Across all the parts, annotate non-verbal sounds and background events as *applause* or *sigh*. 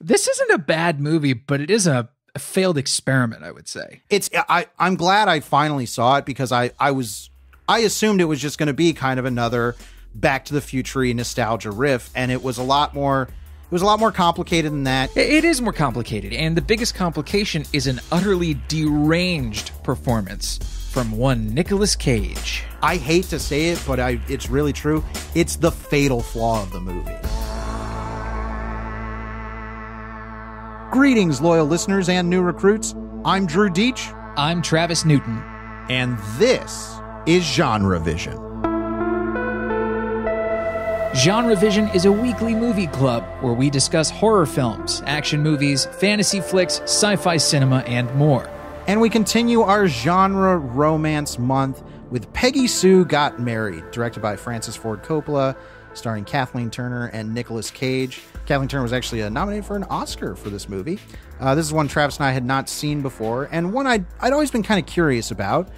This isn't a bad movie, but it is a, a failed experiment, I would say. It's I I'm glad I finally saw it because I I was I assumed it was just going to be kind of another Back to the Future nostalgia riff, and it was a lot more. It was a lot more complicated than that. It is more complicated, and the biggest complication is an utterly deranged performance from one Nicolas Cage. I hate to say it, but I, it's really true. It's the fatal flaw of the movie. Greetings, loyal listeners and new recruits. I'm Drew Dietsch. I'm Travis Newton. And this is GenreVision. Genre Vision is a weekly movie club where we discuss horror films, action movies, fantasy flicks, sci fi cinema, and more. And we continue our genre romance month with Peggy Sue Got Married, directed by Francis Ford Coppola starring Kathleen Turner and Nicolas Cage. Kathleen Turner was actually uh, nominated for an Oscar for this movie. Uh, this is one Travis and I had not seen before, and one I'd, I'd always been kind of curious about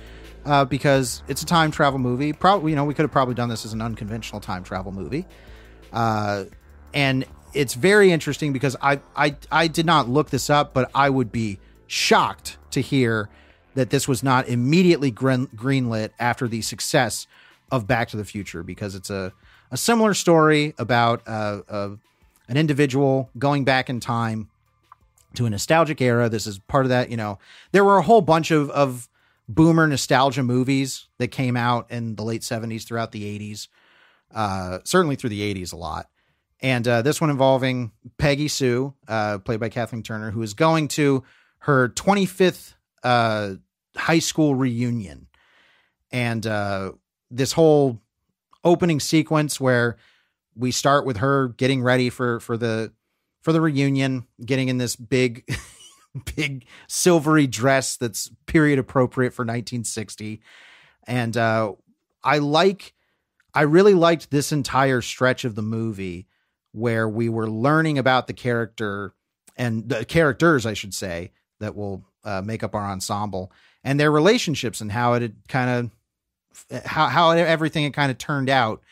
uh, because it's a time travel movie. Probably, you know, we could have probably done this as an unconventional time travel movie. Uh, and it's very interesting because I, I, I did not look this up, but I would be shocked to hear that this was not immediately green, greenlit after the success of Back to the Future because it's a a similar story about uh, uh, an individual going back in time to a nostalgic era. This is part of that. You know, there were a whole bunch of, of boomer nostalgia movies that came out in the late 70s throughout the 80s, uh, certainly through the 80s a lot. And uh, this one involving Peggy Sue, uh, played by Kathleen Turner, who is going to her 25th uh, high school reunion. And this whole opening sequence where we start with her getting ready for for the for the reunion, getting in this big *laughs* big silvery dress that's period appropriate for 1960. And uh I like I really liked this entire stretch of the movie where we were learning about the character and the characters, I should say, that will uh, make up our ensemble and their relationships and how it had kind of how how everything had kind of turned out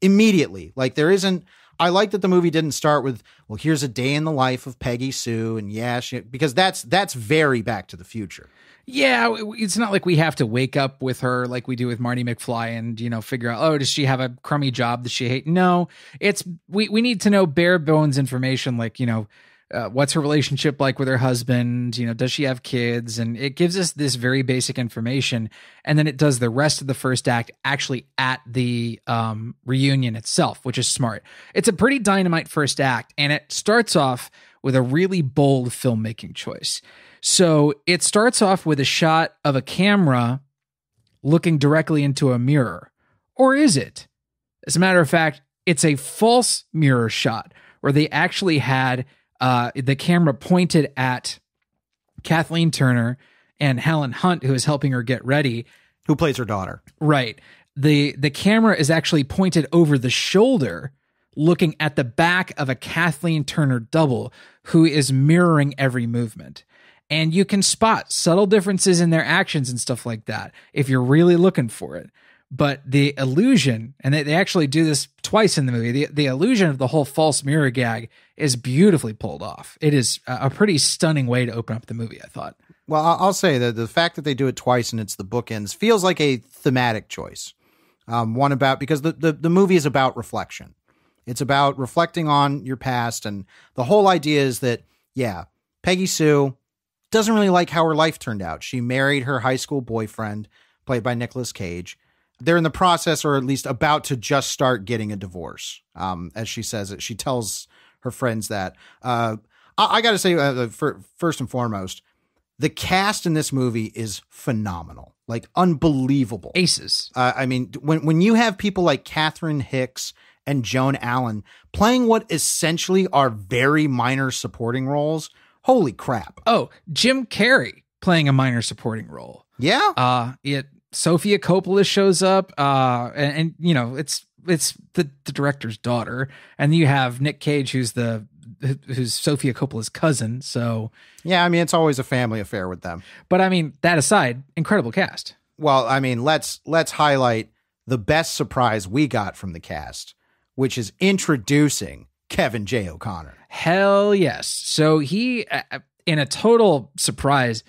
immediately. Like there isn't. I like that the movie didn't start with, well, here's a day in the life of Peggy Sue, and yeah, she, because that's that's very Back to the Future. Yeah, it's not like we have to wake up with her like we do with Marty McFly and you know figure out oh does she have a crummy job that she hate? No, it's we we need to know bare bones information like you know uh, what's her relationship like with her husband? You know does she have kids? And it gives us this very basic information. And then it does the rest of the first act actually at the um, reunion itself which is smart. It's a pretty dynamite first act and it starts off with a really bold filmmaking choice. So it starts off with a shot of a camera looking directly into a mirror. Or is it? As a matter of fact it's a false mirror shot where they actually had uh, the camera pointed at Kathleen Turner and Helen Hunt, who is helping her get ready. Who plays her daughter? Right. the The camera is actually pointed over the shoulder, looking at the back of a Kathleen Turner double, who is mirroring every movement. And you can spot subtle differences in their actions and stuff like that if you're really looking for it but the illusion and they, they actually do this twice in the movie the, the illusion of the whole false mirror gag is beautifully pulled off. It is a pretty stunning way to open up the movie i thought. Well i'll say that the fact that they do it twice and it's the bookends feels like a thematic choice. Um, one about because the, the, the movie is about reflection. It's about reflecting on your past and the whole idea is that yeah peggy sue doesn't really like how her life turned out. She married her high school boyfriend played by nicolas cage they're in the process or at least about to just start getting a divorce. Um, as she says it she tells her friends that uh, i, I gotta say uh, for, first and foremost the cast in this movie is phenomenal like unbelievable. Aces. Uh, i mean when, when you have people like catherine hicks and joan allen playing what essentially are very minor supporting roles holy crap. Oh jim carrey playing a minor supporting role. Yeah? Uh it Sofia Coppola shows up, uh, and, and you know it's it's the, the director's daughter, and you have Nick Cage, who's the who's Sofia Coppola's cousin. So yeah, I mean it's always a family affair with them. But I mean that aside, incredible cast. Well, I mean let's let's highlight the best surprise we got from the cast, which is introducing Kevin J. O'Connor. Hell yes. So he, uh, in a total surprise,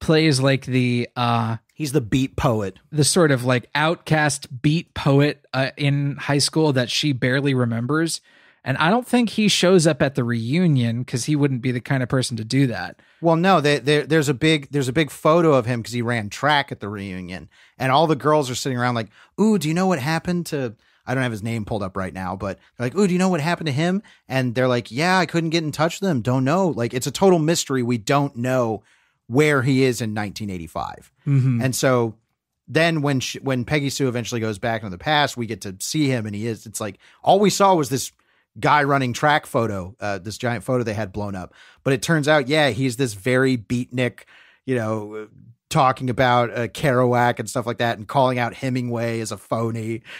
plays like the uh He's the beat poet. the sort of like outcast beat poet uh, in high school that she barely remembers. And I don't think he shows up at the reunion because he wouldn't be the kind of person to do that. Well, no, they, they, there's a big there's a big photo of him because he ran track at the reunion, and all the girls are sitting around like, "Ooh, do you know what happened to?" I don't have his name pulled up right now, but they're like, "Ooh, do you know what happened to him?" And they're like, "Yeah, I couldn't get in touch with them. Don't know. Like, it's a total mystery. We don't know where he is in 1985." Mm-hmm. And so then when she, when Peggy Sue eventually goes back into the past, we get to see him, and he is. It's like all we saw was this guy running track photo, uh, this giant photo they had blown up. But it turns out, yeah, he's this very beatnik, you know, talking about uh, Kerouac and stuff like that, and calling out Hemingway as a phony. *laughs*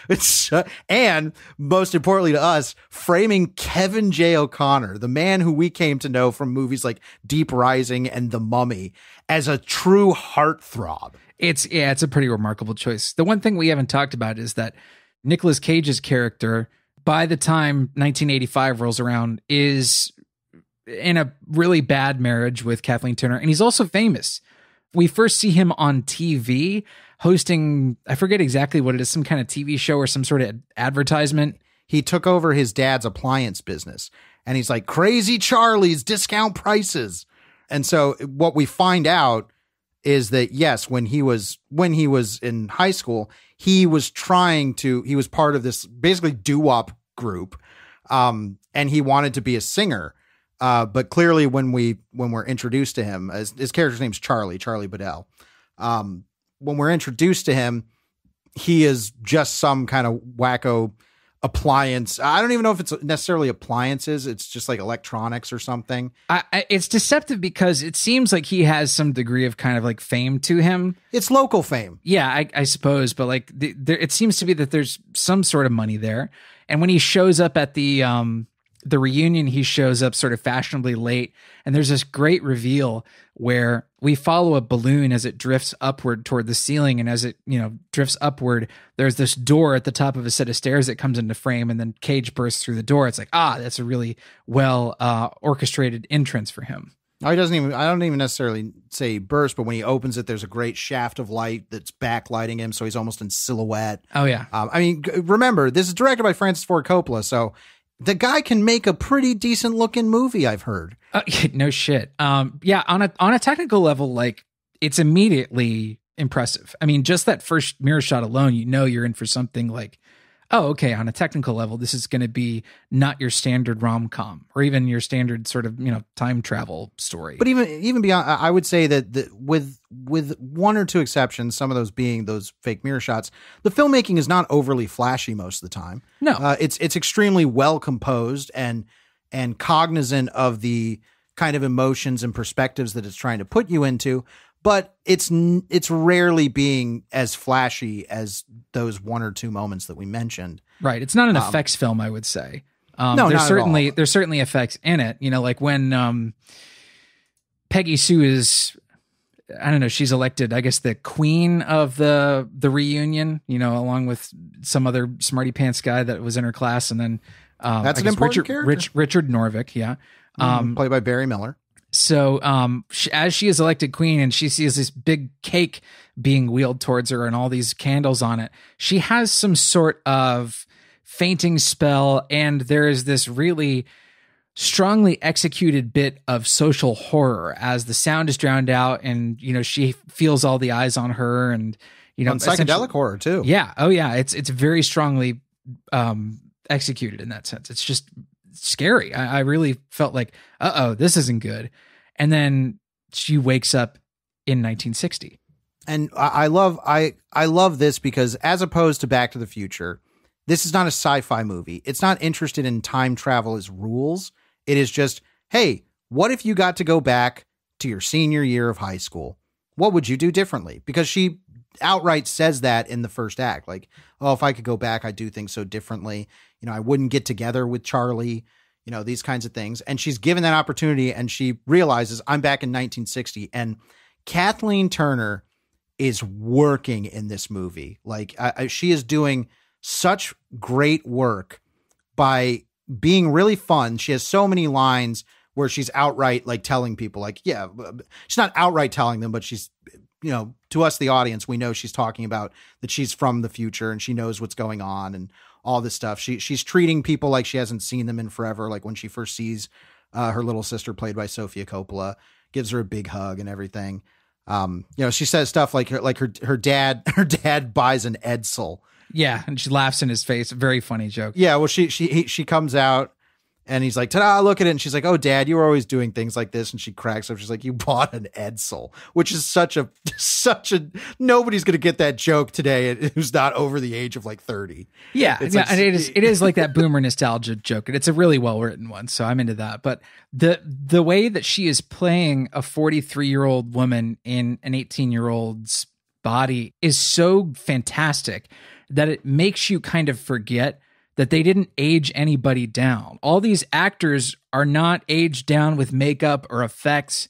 Uh, and most importantly to us, framing Kevin J. O'Connor, the man who we came to know from movies like Deep Rising and The Mummy, as a true heartthrob. It's yeah, it's a pretty remarkable choice. The one thing we haven't talked about is that Nicolas Cage's character, by the time 1985 rolls around, is in a really bad marriage with Kathleen Turner, and he's also famous. We first see him on TV hosting, I forget exactly what it is, some kind of TV show or some sort of advertisement. he took over his dad's appliance business and he's like crazy charlie's discount prices and so what we find out is that yes when he was when he was in high school he was trying to he was part of this basically doo-wop group um and he wanted to be a singer uh but clearly when we when we're introduced to him as his character's name's charlie charlie bodell um when we're introduced to him he is just some kind of wacko appliance. I don't even know if it's necessarily appliances. It's just like electronics or something. I, I, it's deceptive because it seems like he has some degree of kind of like fame to him. It's local fame. Yeah, I, I suppose, but like the, there, it seems to be that there's some sort of money there. And when he shows up at the um the reunion, he shows up sort of fashionably late, and there's this great reveal where we follow a balloon as it drifts upward toward the ceiling, and as it you know drifts upward, there's this door at the top of a set of stairs that comes into frame, and then Cage bursts through the door. It's like ah, that's a really well uh, orchestrated entrance for him. No, he doesn't even. I don't even necessarily say burst, but when he opens it, there's a great shaft of light that's backlighting him, so he's almost in silhouette. Oh yeah, Um, I mean, remember this is directed by Francis Ford Coppola, so the guy can make a pretty decent looking movie. I've heard. Uh, *laughs* no shit. Um, yeah, on a on a technical level, like it's immediately impressive. I mean, just that first mirror shot alone, you know, you're in for something like, oh, okay. On a technical level, this is going to be not your standard rom com or even your standard sort of you know time travel story. But even even beyond, I would say that the, with with one or two exceptions, some of those being those fake mirror shots, the filmmaking is not overly flashy most of the time. no, Uh, it's it's extremely well composed and and cognizant of the kind of emotions and perspectives that it's trying to put you into. But it's it's rarely being as flashy as those one or two moments that we mentioned. Right. It's not an Um, effects film, I would say. Um, No, there's certainly there's certainly effects in it. You know, like when um, Peggy Sue is, I don't know, she's elected, I guess, the queen of the the reunion. You know, along with some other smarty pants guy that was in her class, and then um, That's an important Richard, character. Rich, Richard Norvik. Yeah. Um, played by Barry Miller. So um sh as she is elected queen and she sees this big cake being wheeled towards her and all these candles on it she has some sort of fainting spell and there is this really strongly executed bit of social horror as the sound is drowned out and you know she feels all the eyes on her and you know on psychedelic horror too. yeah. Oh yeah. It's it's very strongly um executed in that sense. It's just scary. I, I really felt like, uh oh, this isn't good. And then she wakes up in 1960. and I, I love I I love this because as opposed to Back to the Future, this is not a sci-fi movie. It's not interested in time travel as rules. It is just, hey, what if you got to go back to your senior year of high school? What would you do differently? Because she outright says that in the first act, like, oh, if I could go back, I'd do things so differently. You know, I wouldn't get together with Charlie. You know, these kinds of things. And she's given that opportunity, and she realizes I'm back in 1960, and Kathleen Turner is working in this movie. Like I, I, she is doing such great work by being really fun. She has so many lines where she's outright like telling people like, yeah, she's not outright telling them, but she's you know, to us the audience, we know she's talking about that she's from the future and she knows what's going on and all this stuff. She she's treating people like she hasn't seen them in forever. Like when she first sees uh, her little sister, played by Sofia Coppola, gives her a big hug and everything. Um, you know, she says stuff like her like her her dad *laughs* her dad buys an Edsel. Yeah, and she laughs in his face. Very funny joke. Yeah, well, she she he, she comes out and he's like, "Ta-da! Look at it!" And she's like, "Oh, Dad, you were always doing things like this." And she cracks up. She's like, "You *laughs* bought an Edsel," which is such a *laughs* such a nobody's gonna get that joke today *laughs* who's not over the age of like thirty. Yeah, It's yeah, like- and it is it is like that boomer nostalgia joke, and it's a really well written one. So I'm into that. But the the way that she is playing a 43 year old woman in an 18 year old's body is so fantastic that it makes you kind of forget that they didn't age anybody down. All these actors are not aged down with makeup or effects.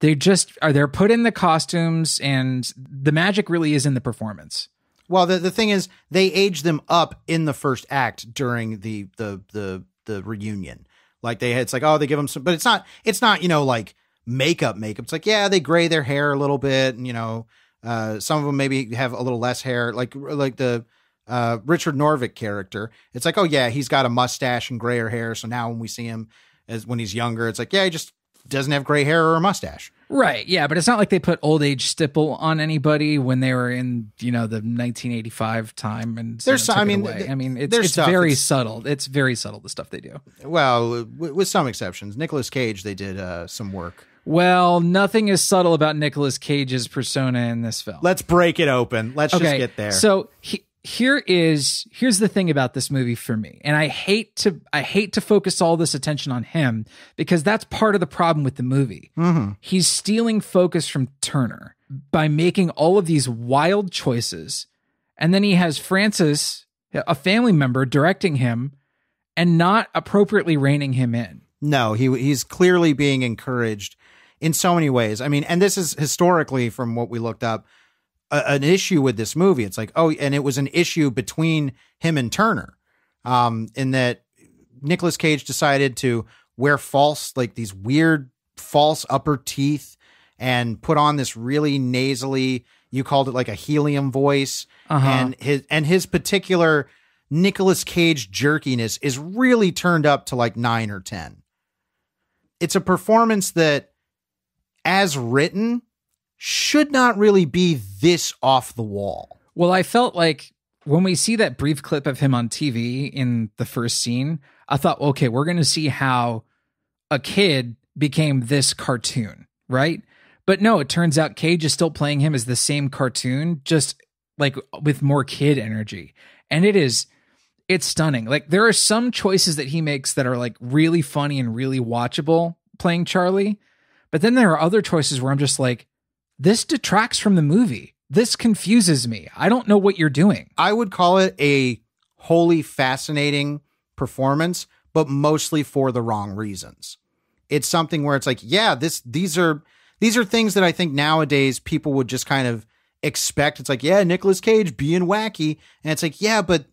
They just are they're put in the costumes and the magic really is in the performance. Well, the, the thing is, they age them up in the first act during the the the the reunion. Like they, it's like oh, they give them some, but it's not it's not you know like makeup makeup. It's like yeah, they gray their hair a little bit, and you know, uh, some of them maybe have a little less hair. Like like the uh, Richard Norvik character, it's like oh yeah, he's got a mustache and grayer hair. So now when we see him as when he's younger, it's like yeah, he just doesn't have gray hair or a mustache. Right. Yeah, but it's not like they put old age stipple on anybody when they were in, you know, the 1985 time and There's some- I mean, th- I mean, it's there's it's stuff very that's- subtle. It's very subtle the stuff they do. Well, w- with some exceptions, Nicolas Cage they did uh, some work. Well, nothing is subtle about Nicolas Cage's persona in this film. Let's break it open. Let's just get there. So he, here is here's the thing about this movie for me, and I hate to I hate to focus all this attention on him because that's part of the problem with the movie. Mhm. He's stealing focus from Turner by making all of these wild choices, and then he has Francis, a family member, directing him and not appropriately reining him in. No, he he's clearly being encouraged in so many ways. I mean, and this is historically from what we looked up a, an issue with this movie. It's like, oh, and it was an issue between him and Turner, um, in that Nicolas Cage decided to wear false, like these weird false upper teeth, and put on this really nasally. You called it like a helium voice, Uh-huh. and his and his particular Nicolas Cage jerkiness is really turned up to like nine or ten. It's a performance that, as written, should not really be this off the wall. Well, I felt like when we see that brief clip of him on TV in the first scene, I thought, okay, we're going to see how a kid became this cartoon, right? But no, it turns out Cage is still playing him as the same cartoon, just like with more kid energy. And it is, it's stunning. Like there are some choices that he makes that are like really funny and really watchable playing Charlie. But then there are other choices where I'm just like, this detracts from the movie. This confuses me. I don't know what you're doing. I would call it a wholly fascinating performance, but mostly for the wrong reasons. It's something where it's like, yeah, this these are these are things that I think nowadays people would just kind of expect. It's like, yeah, Nicolas Cage being wacky, and it's like, yeah, but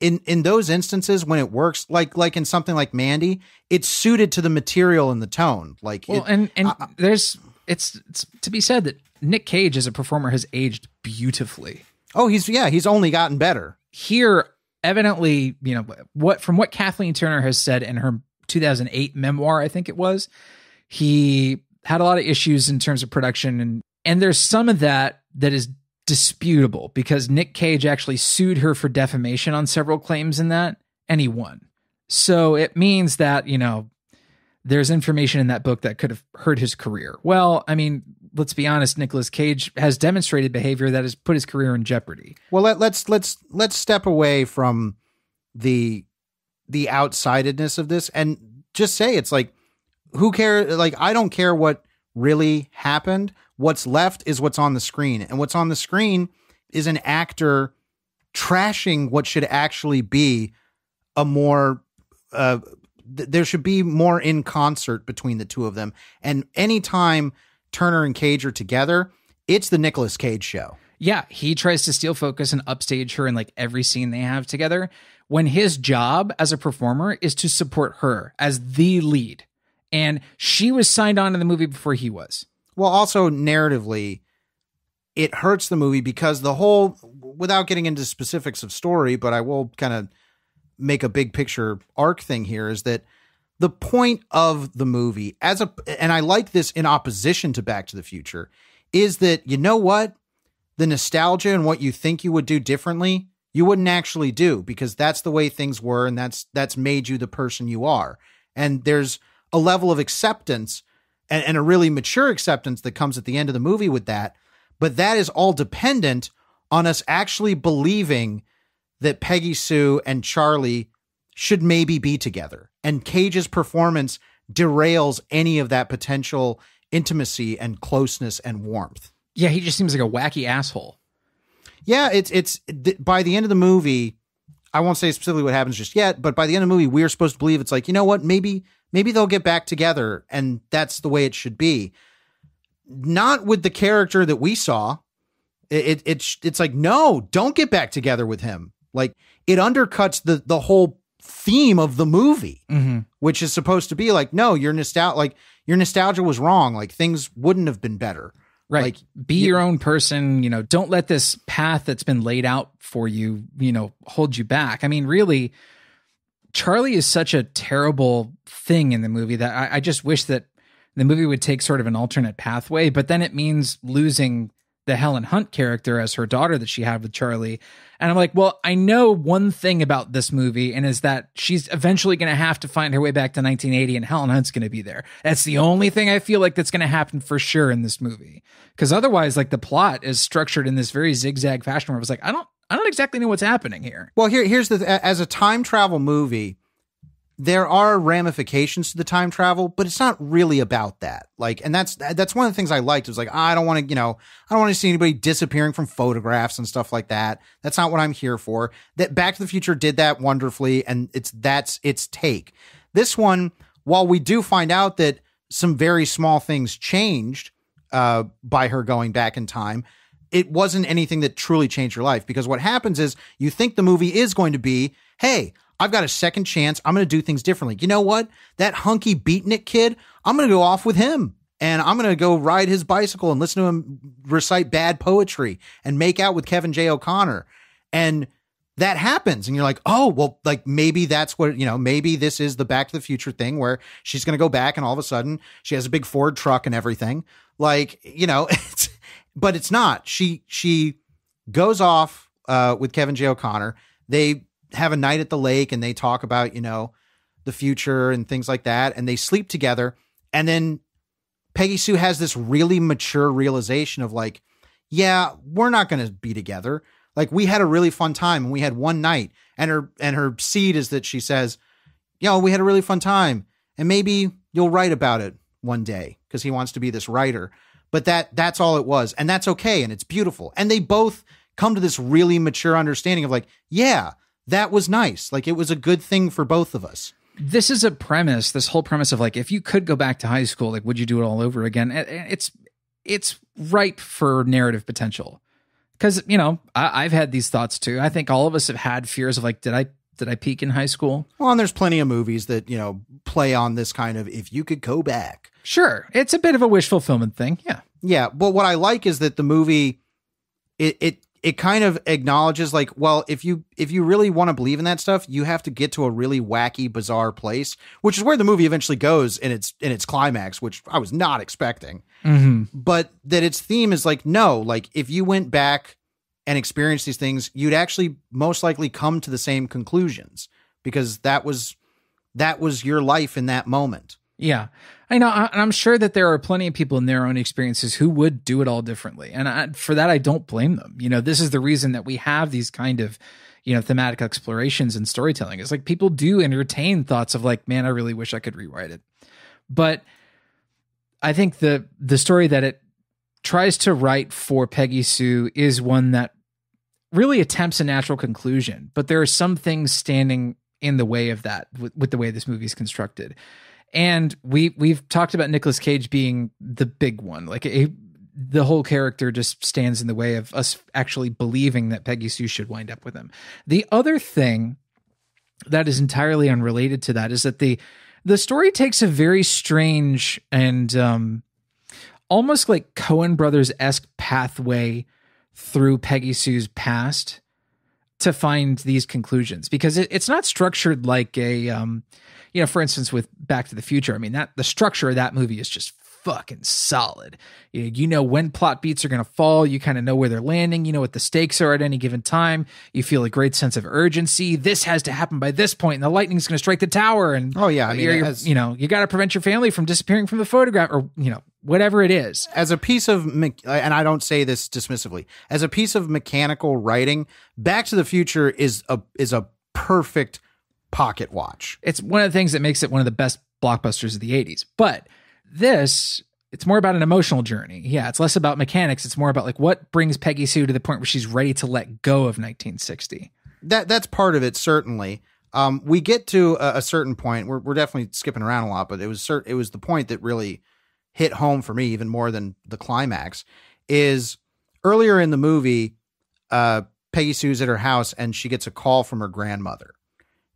in in those instances when it works, like like in something like Mandy, it's suited to the material and the tone. Like, Well, it- and and I- there's it's, it's to be said that Nick Cage as a performer has aged beautifully. oh, he's yeah, he's only gotten better. Here, evidently, you know what from what Kathleen Turner has said in her 2008 memoir, I think it was, he had a lot of issues in terms of production, and and there's some of that that is disputable because Nick Cage actually sued her for defamation on several claims in that, and he won. So it means that you know there's information in that book that could have hurt his career. Well, I mean, let's be honest, Nicolas Cage has demonstrated behavior that has put his career in jeopardy. Well, let, let's let's let's step away from the the outsidedness of this and just say it's like who cares like I don't care what really happened. What's left is what's on the screen. And what's on the screen is an actor trashing what should actually be a more uh th- there should be more in concert between the two of them. And anytime Turner and Cage are together, it's the Nicolas Cage show. Yeah, he tries to steal focus and upstage her in like every scene they have together, when his job as a performer is to support her as the lead. And she was signed on to the movie before he was. Well, also narratively, it hurts the movie because the whole, without getting into specifics of story, but I will kind of make a big picture arc thing here is that the point of the movie as a and I like this in opposition to Back to the Future is that you know what? The nostalgia and what you think you would do differently you wouldn't actually do because that's the way things were and that's that's made you the person you are. And there's a level of acceptance and, and a really mature acceptance that comes at the end of the movie with that but that is all dependent on us actually believing that Peggy Sue and Charlie should maybe be together. And Cage's performance derails any of that potential intimacy and closeness and warmth. Yeah, he just seems like a wacky asshole. Yeah, it's it's th- by the end of the movie, I won't say specifically what happens just yet, but by the end of the movie, we are supposed to believe it's like, you know what, maybe maybe they'll get back together and that's the way it should be. Not with the character that we saw. It, it it's it's like, no, don't get back together with him. Like it undercuts the the whole theme of the movie, mm-hmm. which is supposed to be like, no, your nostalgia, like your nostalgia was wrong. Like things wouldn't have been better. Right. Like, be you, your own person. You know, don't let this path that's been laid out for you, you know, hold you back. I mean, really, Charlie is such a terrible thing in the movie that I, I just wish that the movie would take sort of an alternate pathway, but then it means losing the Helen Hunt character as her daughter that she had with Charlie. And I'm like, well, I know one thing about this movie, and is that she's eventually going to have to find her way back to 1980, and Helen Hunt's going to be there. That's the only thing I feel like that's going to happen for sure in this movie. Because otherwise, like the plot is structured in this very zigzag fashion where I was like, I don't, I don't exactly know what's happening here. Well, here, here's the as a time travel movie, there are ramifications to the time travel, but it's not really about that. Like, and that's that's one of the things I liked. It was like I don't want to, you know, I don't want to see anybody disappearing from photographs and stuff like that. That's not what I'm here for. That Back to the Future did that wonderfully, and it's that's its take. This one, while we do find out that some very small things changed uh, by her going back in time, it wasn't anything that truly changed her life. Because what happens is you think the movie is going to be, hey, I've got a second chance. I'm going to do things differently. You know what? That hunky beatnik kid, I'm going to go off with him and I'm going to go ride his bicycle and listen to him recite bad poetry and make out with Kevin J. O'Connor. And that happens. And you're like, oh, well, like maybe that's what, you know, maybe this is the Back to the Future thing where she's going to go back and all of a sudden she has a big Ford truck and everything. Like, you know, *laughs* it's, but it's not. She, she goes off uh, with Kevin J. O'Connor. They have a night at the lake and they talk about, you know, the future and things like that. And they sleep together. And then Peggy Sue has this really mature realization of like, yeah, we're not going to be together. Like we had a really fun time and we had one night. And her and her seed is that she says, "Yo, we had a really fun time, and maybe you'll write about it one day because he wants to be this writer." But that that's all it was, and that's okay, and it's beautiful. And they both come to this really mature understanding of like, yeah, that was nice. Like it was a good thing for both of us. This is a premise, this whole premise of like if you could go back to high school, like would you do it all over again? It's it's ripe for narrative potential. Cuz you know, I, I've had these thoughts too. I think all of us have had fears of like did I did I peak in high school? Well, and there's plenty of movies that, you know, play on this kind of if you could go back. Sure. It's a bit of a wish fulfillment thing. Yeah. Yeah. But what I like is that the movie it it it kind of acknowledges like well if you if you really want to believe in that stuff you have to get to a really wacky bizarre place which is where the movie eventually goes in its in its climax which i was not expecting mm-hmm. but that its theme is like no like if you went back and experienced these things you'd actually most likely come to the same conclusions because that was that was your life in that moment yeah, I know. And I'm sure that there are plenty of people in their own experiences who would do it all differently. And I, for that, I don't blame them. You know, this is the reason that we have these kind of, you know, thematic explorations and storytelling. It's like people do entertain thoughts of like, man, I really wish I could rewrite it. But I think the the story that it tries to write for Peggy Sue is one that really attempts a natural conclusion, but there are some things standing in the way of that with, with the way this movie is constructed and we we've talked about Nicolas Cage being the big one. Like a, the whole character just stands in the way of us actually believing that Peggy Sue should wind up with him. The other thing that is entirely unrelated to that is that the the story takes a very strange and um almost like Coen brothers esque pathway through Peggy Sue's past to find these conclusions because it, it's not structured like a um you know for instance with Back to the Future I mean that the structure of that movie is just fucking solid. You know, you know when plot beats are going to fall. You kind of know where they're landing. You know what the stakes are at any given time. You feel a great sense of urgency. This has to happen by this point, and the lightning's going to strike the tower. And Oh, yeah, I mean, you're- you're- as- you know, you got to prevent your family from disappearing from the photograph, or you know, whatever it is. as a piece of me- and I don't say this dismissively as a piece of mechanical writing Back to the Future is a is a perfect pocket watch. It's one of the things that makes it one of the best blockbusters of the 80s. But this, it's more about an emotional journey. Yeah, it's less about mechanics. It's more about like what brings Peggy Sue to the point where she's ready to let go of 1960. That that's part of it certainly. Um, we get to a, a certain point. We're we're definitely skipping around a lot, but it was cert- it was the point that really hit home for me even more than the climax. Is earlier in the movie, uh, Peggy Sue's at her house and she gets a call from her grandmother.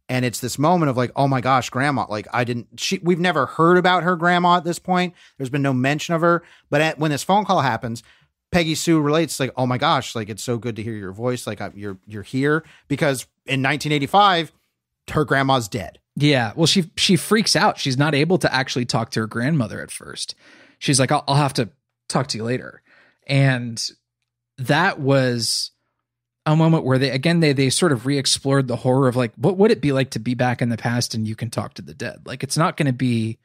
And it's this moment of like, oh my gosh, grandma, like I didn't, she, we've never heard about her grandma at this point. There's been no mention of her. But at, when this phone call happens, Peggy Sue relates like, oh my gosh, like it's so good to hear your voice. Like I, you're, you're here because in 1985, her grandma's dead. Yeah, well, she she freaks out. She's not able to actually talk to her grandmother at first. She's like, "I'll, I'll have to talk to you later," and that was a moment where they again they they sort of re-explored the horror of like what would it be like to be back in the past and you can talk to the dead. Like it's not going to be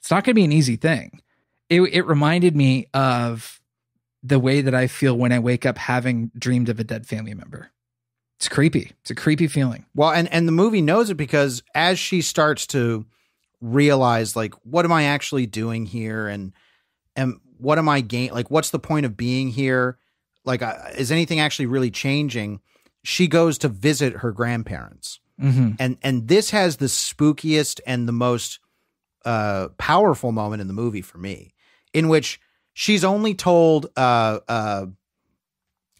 it's not going to be an easy thing. It it reminded me of the way that I feel when I wake up having dreamed of a dead family member. It's creepy. It's a creepy feeling. Well, and and the movie knows it because as she starts to realize like what am I actually doing here and and what am I gain like what's the point of being here? Like uh, is anything actually really changing? She goes to visit her grandparents. Mm-hmm. And and this has the spookiest and the most uh powerful moment in the movie for me in which she's only told uh uh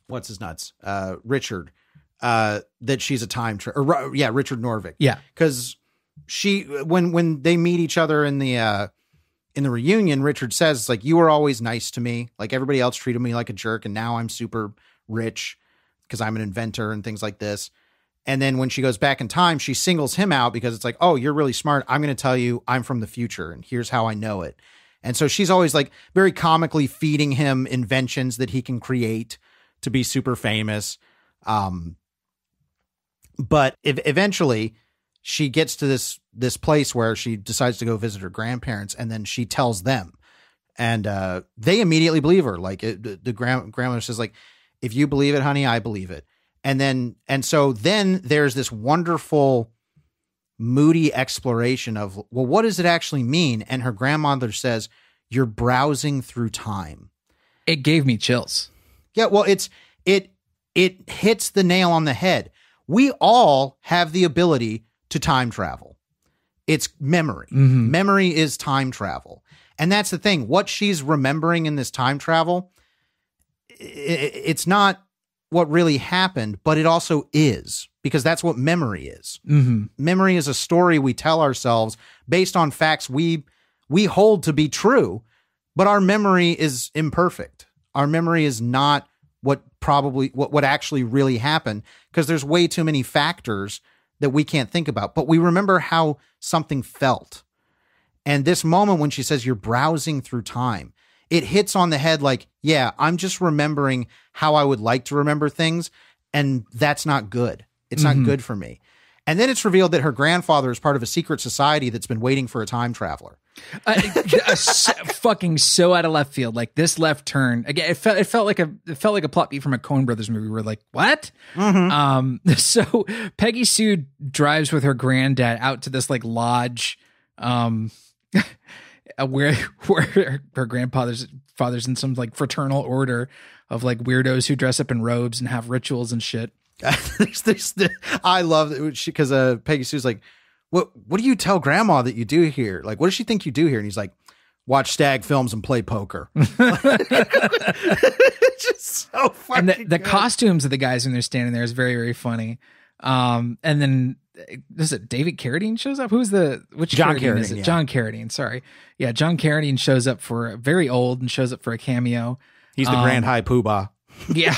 what's his nuts? Uh Richard uh that she's a time tra- or yeah, Richard Norvik Yeah. because she when when they meet each other in the uh in the reunion richard says like you were always nice to me. Like everybody else treated me like a jerk and now i'm super rich because i'm an inventor and things like this. And then when she goes back in time she singles him out because it's like oh you're really smart. I'm going to tell you i'm from the future and here's how i know it. And so she's always like very comically feeding him inventions that he can create to be super famous. Um but ev- eventually she gets to this this place where she decides to go visit her grandparents and then she tells them and uh they immediately believe her like it, the, the grand, grandmother says like if you believe it honey i believe it and then and so then there's this wonderful moody exploration of well what does it actually mean and her grandmother says you're browsing through time It gave me chills. yeah, well, it's it it hits the nail on the head. We all have the ability to time travel. It's memory. Mhm. Memory is time travel. And that's the thing. What she's remembering in this time travel, it's not what really happened, but it also is because that's what memory is Mm-hmm. memory is a story we tell ourselves based on facts we we hold to be true but our memory is imperfect our memory is not what probably what, what actually really happened because there's way too many factors that we can't think about but we remember how something felt. And this moment when she says you're browsing through time it hits on the head like yeah i'm just remembering how i would like to remember things and that's not good. It's Mhm. not good for me and then it's revealed that her grandfather is part of a secret society that's been waiting for a time traveler Uh, so- fucking so out of left field. Like this left turn again. It felt it felt like a it felt like a plot beat from a Coen Brothers movie. We're like, what? Um. *laughs* So Peggy Sue drives with her granddad out to this like lodge, um, *laughs* where where her, her grandfather's father's in some like fraternal order of like weirdos who dress up in robes and have rituals and shit. *laughs* there's, there's the, I love it because uh, Peggy Sue's like, what What do you tell Grandma that you do here? Like, what does she think you do here? And he's like, watch stag films and play poker. it's *laughs* *laughs* just so funny. and the, the costumes of the guys when they're standing there is very very funny um and then is it David Carradine shows up? Who's the which John Carradine, is it? yeah. John Carradine. Sorry, yeah, John Carradine shows up for very old and shows up for a cameo. He's the Um, Grand High Poobah. Yeah.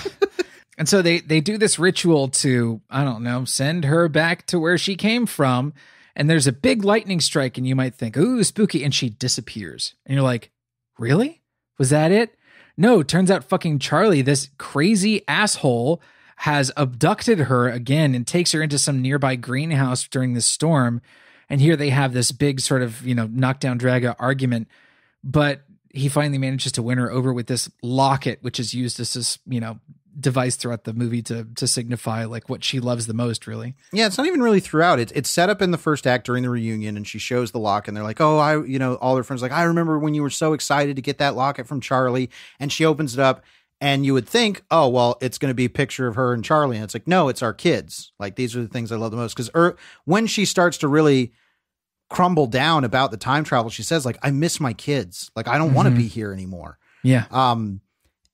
And so they they do this ritual to I don't know send her back to where she came from. And there's a big lightning strike, and you might think, "Ooh, spooky!" And she disappears, and you're like, "Really? Was that it?" No, turns out fucking Charlie, this crazy asshole, has abducted her again and takes her into some nearby greenhouse during this storm. And here they have this big sort of you know knockdown drag out argument, but he finally manages to win her over with this locket, which is used as this you know device throughout the movie to to signify like what she loves the most, really. Yeah, it's not even really throughout. It's it's set up in the first act during the reunion, and she shows the lock, and they're like, "Oh, I, you know, all their friends like, I remember when you were so excited to get that locket from Charlie," and she opens it up, and you would think, "Oh, well, it's going to be a picture of her and Charlie," and it's like, no, it's our kids. Like these are the things I love the most because er, when she starts to really crumble down about the time travel, she says, "Like I miss my kids. Like I don't want to be here anymore." Yeah. Um,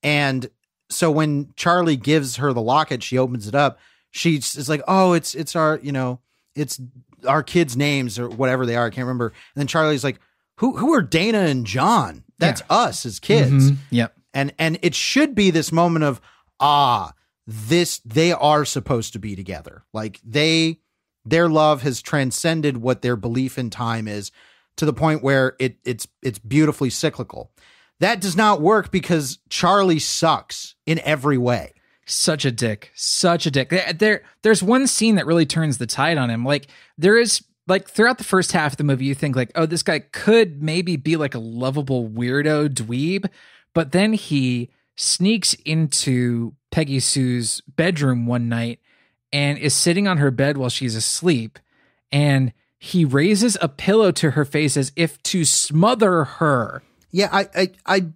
and so when Charlie gives her the locket, she opens it up. She's is like, "Oh, it's it's our you know it's our kids' names or whatever they are. I can't remember." And then Charlie's like, "Who who are Dana and John? That's us as kids." Mhm. Yep. And and it should be this moment of ah, this they are supposed to be together. Like they their love has transcended what their belief in time is to the point where it it's it's beautifully cyclical. That does not work because Charlie sucks in every way. such a dick such a dick there, there there's one scene that really turns the tide on him like there is like throughout the first half of the movie you think like oh this guy could maybe be like a lovable weirdo dweeb but then he sneaks into peggy sue's bedroom one night and is sitting on her bed while she's asleep and he raises a pillow to her face as if to smother her Yeah, I, I, I,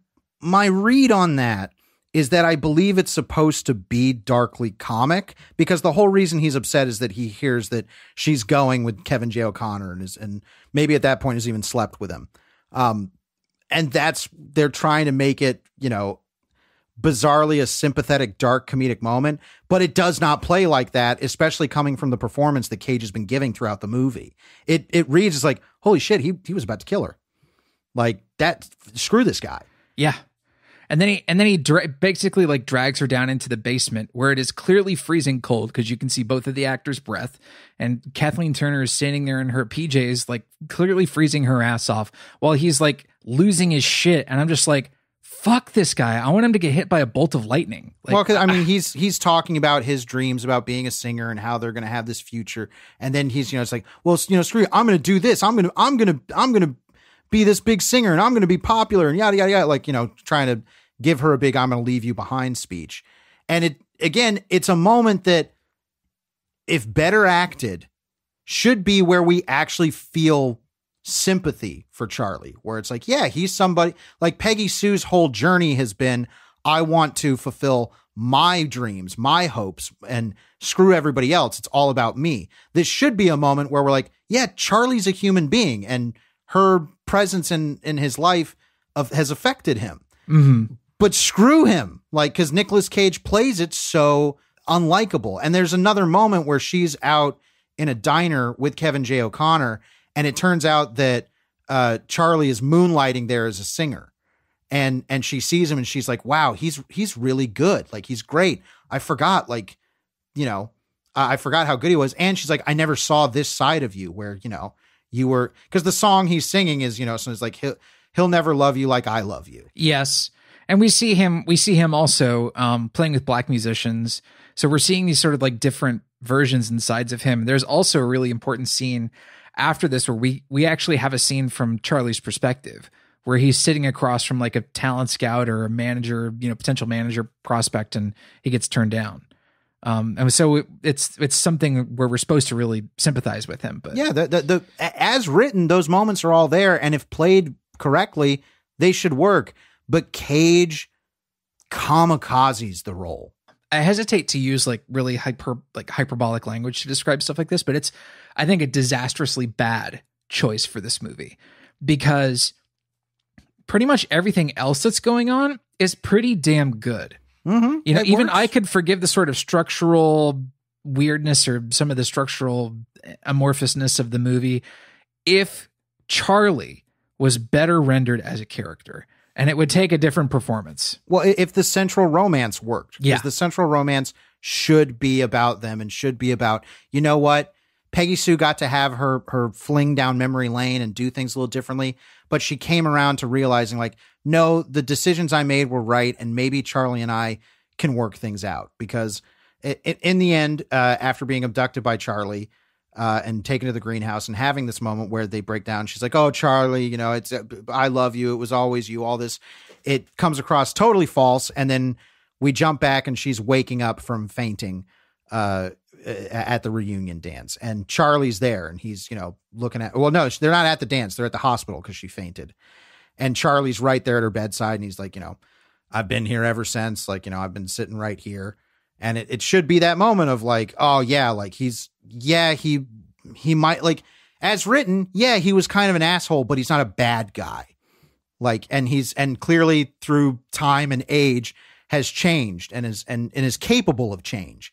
my read on that is that I believe it's supposed to be darkly comic because the whole reason he's upset is that he hears that she's going with Kevin J. O'Connor and is, and maybe at that point has even slept with him. Um, and that's, they're trying to make it, you know, bizarrely a sympathetic, dark comedic moment, but it does not play like that, especially coming from the performance that Cage has been giving throughout the movie. It, it reads as like, holy shit, he, he was about to kill her. Like that, screw this guy. Yeah. And then he and then he dra- basically like drags her down into the basement where it is clearly freezing cold because you can see both of the actors' breath. And Kathleen Turner is standing there in her PJs, like clearly freezing her ass off, while he's like losing his shit. And I'm just like, fuck this guy. I want him to get hit by a bolt of lightning. Like, well, 'cause, I mean, he's he's talking about his dreams about being a singer and how they're going to have this future, and then he's you know it's like, well, you know, screw you, I'm going to do this, I'm going to I'm going to I'm going to be this big singer, and I'm going to be popular, and yada yada yada, like you know, trying to give her a big I'm going to leave you behind speech, and it again, it's a moment that if better acted, should be where we actually feel sympathy for Charlie, where it's like, yeah, he's somebody like Peggy Sue's whole journey has been, I want to fulfill my dreams, my hopes, and screw everybody else. It's all about me. This should be a moment where we're like, yeah, Charlie's a human being, and her presence in in his life of has affected him. mhm. But screw him, like because Nicolas Cage plays it so unlikable. And there's another moment where she's out in a diner with Kevin J. O'Connor, and it turns out that uh, Charlie is moonlighting there as a singer, and and she sees him and she's like, "Wow, he's he's really good. Like he's great. I forgot, like, you know, I forgot how good he was." And she's like, "I never saw this side of you, where you know you were because the song he's singing is you know, so it's like he'll he'll never love you like I love you." Yes. And we see him we see him also um playing with black musicians. So we're seeing these sort of like different versions and sides of him. There's also a really important scene after this where we we actually have a scene from Charlie's perspective where he's sitting across from like a talent scout or a manager, you know, potential manager prospect and he gets turned down. Um and so it, it's it's something where we're supposed to really sympathize with him, but Yeah, the, the the as written, those moments are all there, and if played correctly, they should work. But Cage kamikazes the role. I hesitate to use like really hyper like hyperbolic language to describe stuff like this, but it's I think a disastrously bad choice for this movie because pretty much everything else that's going on is pretty damn good. Mm-hmm. You know, even I could forgive the sort of structural weirdness or some of the structural amorphousness of the movie if Charlie was better rendered as a character and it would take a different performance. Well, if the central romance worked, because Yeah. the central romance should be about them and should be about, you know what? Peggy Sue got to have her her fling down memory lane and do things a little differently, but she came around to realizing like, no, the decisions I made were right, and maybe Charlie and I can work things out because i i in the end, uh, after being abducted by Charlie. Uh, and taken to the greenhouse and having this moment where they break down. She's like, "Oh, Charlie, you know, it's uh, I love you. It was always you. All this, it comes across totally false." And then we jump back and she's waking up from fainting uh, at the reunion dance, and Charlie's there, and he's you know looking at. Well, no, they're not at the dance; they're at the hospital because she fainted, and Charlie's right there at her bedside, and he's like, you know, I've been here ever since. Like, you know, I've been sitting right here, and it, it should be that moment of like, oh yeah, like he's yeah he he might like as written, yeah, he was kind of an asshole, but he's not a bad guy. Like and he's and clearly through time and age has changed and is and, and is capable of change.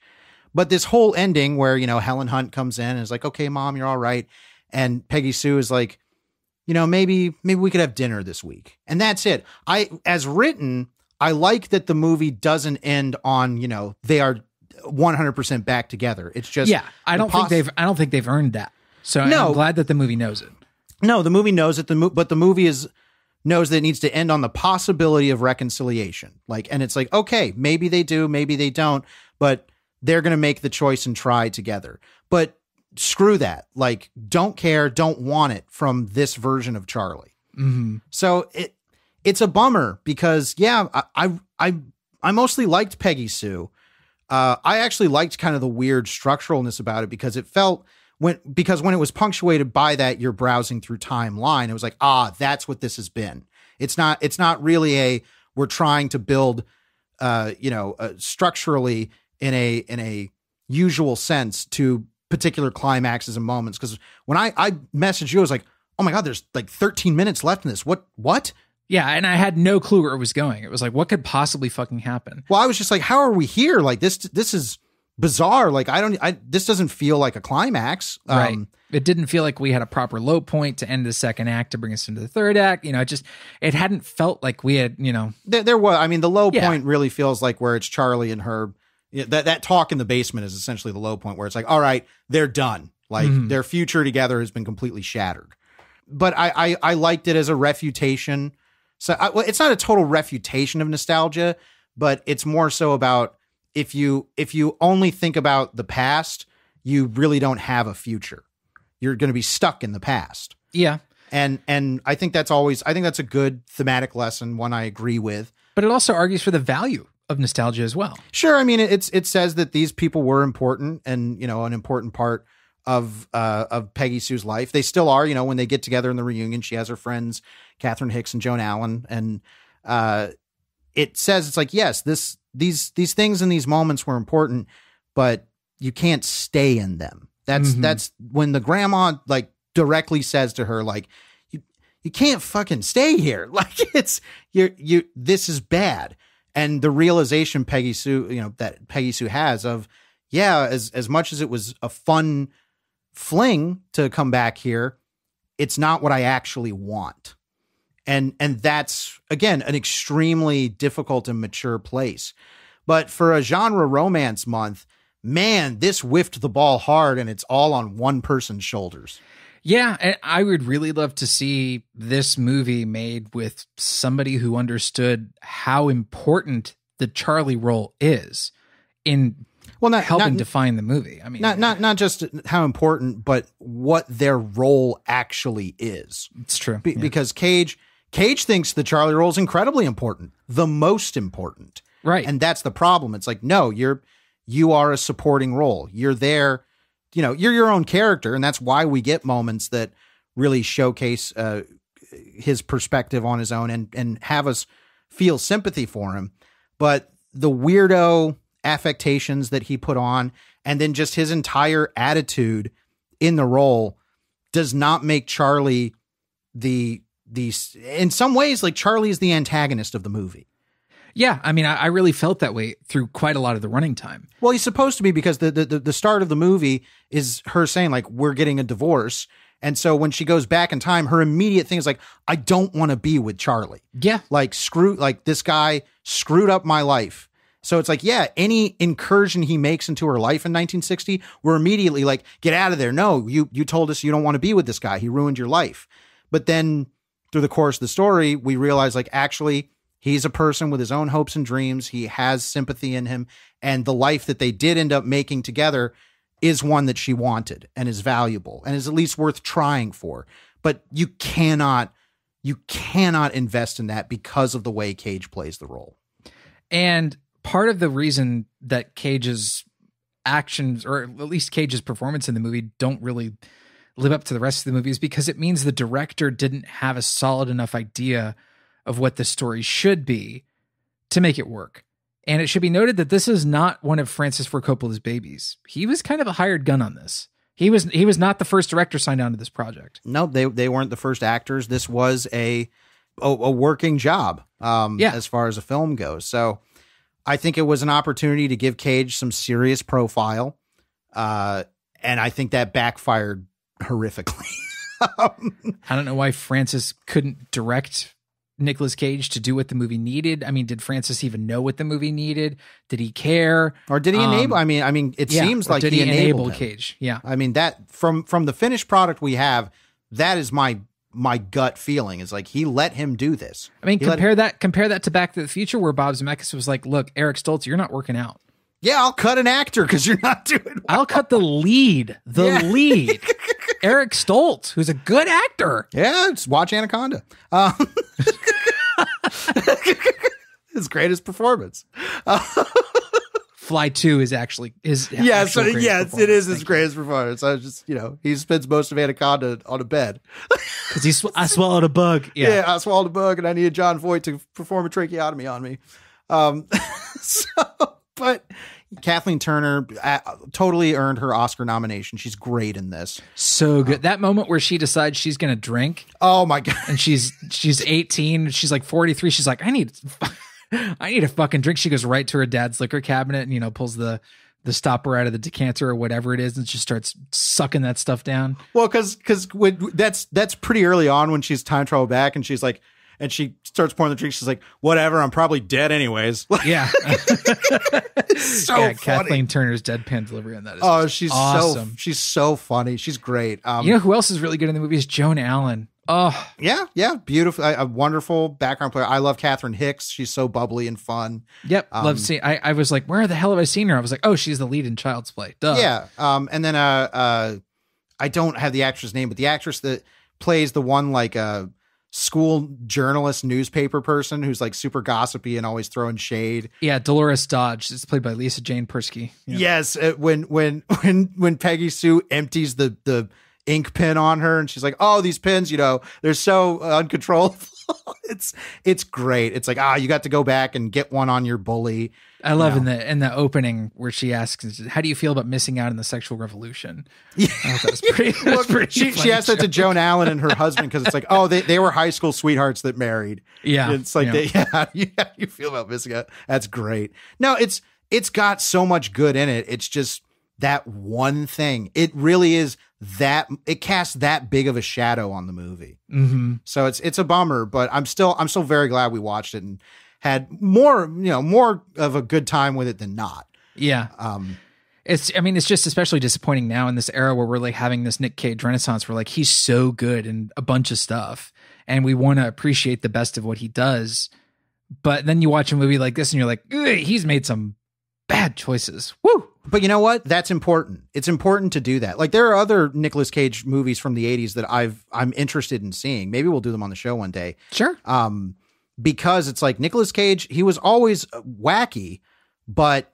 But this whole ending where you know helen hunt comes in and is like okay mom you're all right. And peggy sue is like you know maybe maybe we could have dinner this week. And that's it. I as written i like that the movie doesn't end on you know they are 100% back together it's just yeah, I don't think they've I don't think they've earned that. So No. I'm glad that the movie knows it. No, the movie knows it. The mo- but the movie is knows that it needs to end on the possibility of reconciliation. Like, and it's like, okay, maybe they do, maybe they don't, but they're going to make the choice and try together. But screw that. Like, don't care, don't want it from this version of Charlie. hmm So it it's a bummer because yeah, I I I, I mostly liked Peggy Sue. Uh, I actually liked kind of the weird structuralness about it because it felt when because when it was punctuated by that you're browsing through timeline, it was like ah that's what this has been. It's not it's not really a we're trying to build uh you know uh, structurally in a in a usual sense to particular climaxes and moments because when I I messaged you I was like oh my god there's like 13 minutes left in this what what Yeah, and I had no clue where it was going. It was like, what could possibly fucking happen? Well, I was just like, how are we here? Like this, this is bizarre. Like I don't, I this doesn't feel like a climax. right. Um, It didn't feel like we had a proper low point to end the second act to bring us into the third act. You know, it just it hadn't felt like we had, you know, there, there was. I mean, the low Yeah. point really feels like where it's Charlie and her. That that talk in the basement is essentially the low point where it's like, all right, they're done. Like Mhm. their future together has been completely shattered. But I I, I liked it as a refutation. So I, well, it's not a total refutation of nostalgia, but it's more so about if you if you only think about the past, you really don't have a future. You're going to be stuck in the past yeah. and and I think that's always I think that's a good thematic lesson, one I agree with. But it also argues for the value of nostalgia as well. Sure, I mean it's it says that these people were important and you know an important part of uh of Peggy Sue's life. They still are, you know, when they get together in the reunion, she has her friends Catherine Hicks and Joan Allen, and uh it says it's like yes, this these these things and these moments were important, but you can't stay in them. That's Mhm. that's when the grandma like directly says to her like you you can't fucking stay here. *laughs* Like it's you you this is bad. And the realization Peggy Sue, you know, that Peggy Sue has of yeah, as as much as it was a fun fling to come back here, it's not what I actually want. And and that's again an extremely difficult and mature place. But for a genre romance month, man, this whiffed the ball hard and it's all on one person's shoulders. Yeah, and I would really love to see this movie made with somebody who understood how important the Charlie role is in Well, not helping not, define the movie. I mean, not not not just how important, but what their role actually is. it's true. Be- Yeah. Because Cage Cage thinks the Charlie role is incredibly important, the most important. right. And that's the problem. It's like, no, you're you are a supporting role. You're there, you know, you're your own character, and that's why we get moments that really showcase uh, his perspective on his own and and have us feel sympathy for him. But the weirdo affectations that he put on, and then just his entire attitude in the role, does not make Charlie the the in some ways like Charlie is the antagonist of the movie. Yeah, I mean, I, I really felt that way through quite a lot of the running time. Well, he's supposed to be because the, the the start of the movie is her saying like we're getting a divorce, and so when she goes back in time, her immediate thing is like I don't want to be with Charlie. Yeah, Like screw like this guy screwed up my life. So it's like yeah, any incursion he makes into her life in 1960, we're immediately like get out of there. No, you you told us you don't want to be with this guy. He ruined your life. But then through the course of the story, we realize like actually he's a person with his own hopes and dreams. He has sympathy in him, and the life that they did end up making together is one that she wanted and is valuable and is at least worth trying for. But you cannot you cannot invest in that because of the way Cage plays the role. And part of the reason that Cage's actions, or at least Cage's performance in the movie, don't really live up to the rest of the movie is because it means the director didn't have a solid enough idea of what the story should be to make it work. And it should be noted that this is not one of Francis Ford Coppola's babies. He was kind of a hired gun on this. He was he was not the first director signed on to this project. No, they they weren't the first actors. This was a a, a working job, um, Yeah. as far as a film goes. So I think it was an opportunity to give Cage some serious profile, uh, and I think that backfired horrifically. Um, *laughs* I don't know why Francis couldn't direct Nicolas Cage to do what the movie needed. I mean, did Francis even know what the movie needed? Did he care? or did he Um, enable? I mean, I mean, it Yeah, seems like did he, he, enabled enable. Cage? Yeah. I mean that from from the finished product we have, that is my my gut feeling is like he let him do this. I mean, He compare that compare that to Back to the Future, where Bob Zemeckis was like, "Look, Eric Stoltz, you're not working out. Yeah, I'll cut an actor because you're not doing. *laughs* I'll cut the lead, the Yeah. lead, *laughs* Eric Stoltz, who's a good actor. Yeah, just watch Anaconda. Um, *laughs* his greatest performance. Fly Two is actually is Yes, actual greatest yes, it is his greatest performance. I was just, you know, he spends most of Anaconda on a bed. *laughs* because he sw- I swallowed a bug. Yeah. Yeah, I swallowed a bug and I needed Jon Voight to perform a tracheotomy on me. Um, *laughs* so, but Kathleen Turner uh, totally earned her Oscar nomination. She's great in this. so good. That moment where she decides she's gonna drink Oh my god. and she's she's 18 she's like 43 she's like i need *laughs* i need a fucking drink she goes right to her dad's liquor cabinet and you know pulls the the stopper out of the decanter or whatever it is and just starts sucking that stuff down Well, because because that's that's pretty early on when she's time travel back and she's like, and she starts pouring the drink. She's like, whatever, I'm probably dead anyways. *laughs* yeah *laughs* so yeah funny. kathleen turner's deadpan delivery on that is Oh, she's awesome so she's so funny. She's great. Um, you know who else is really good in the movie is joan allen oh yeah, yeah, beautiful, a, a wonderful background player. I love Catherine Hicks. She's so bubbly and fun. yep Um, love seeing I, I was like where the hell have i seen her i was like oh she's the lead in child's play Duh. Yeah. Um, and then uh, uh, I don't have the actress name, but the actress that plays the one like uh school journalist newspaper person who's like super gossipy and always throwing shade. yeah dolores dodge it's played by lisa jane persky Yeah. Yes, uh, when when *laughs* when when Peggy Sue empties the the ink pen on her and she's like, "Oh, these pins, you know, they're so uncontrollable." *laughs* it's it's great. It's like, "Ah, you got to go back and get one on your bully." I love know. in the in the opening where she asks, "How do you feel about missing out on the sexual revolution?" *laughs* Yeah, thought that was pretty. *laughs* that was pretty she, she asked that to. Joan Allen and her husband because it's like, oh, they, they were high school sweethearts that married. Yeah, It's like, yeah. They, yeah, how you, you feel about missing out? That's great. No, it's it's got so much good in it. It's just that one thing. It really is that it casts that big of a shadow on the movie. hmm So it's it's a bummer, but I'm still I'm still very glad we watched it and had more you know more of a good time with it than not. Yeah, Um, it's. I mean, it's just especially disappointing now in this era where we're like having this Nick Cage renaissance. Where like he's so good in a bunch of stuff, and we want to appreciate the best of what he does. But then you watch a movie like this, and you're like, he's made some bad choices. Woo. But you know what? That's important. It's important to do that. Like there are other Nicolas Cage movies from the 80s that I've I'm interested in seeing. Maybe we'll do them on the show one day. Sure. Um because it's like Nicolas Cage, he was always wacky, but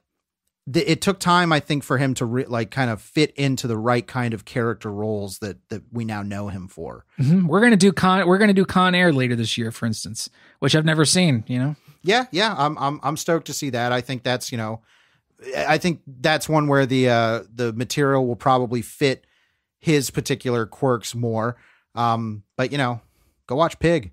th- it took time I think for him to re- like kind of fit into the right kind of character roles that that we now know him for. Mhm. We're gonna do con. We're gonna do Con Air later this year, for instance, which I've never seen. You know. Yeah, yeah, I'm I'm I'm stoked to see that. I think that's, you know, I think that's one where the uh the material will probably fit his particular quirks more. Um but you know, go watch Pig.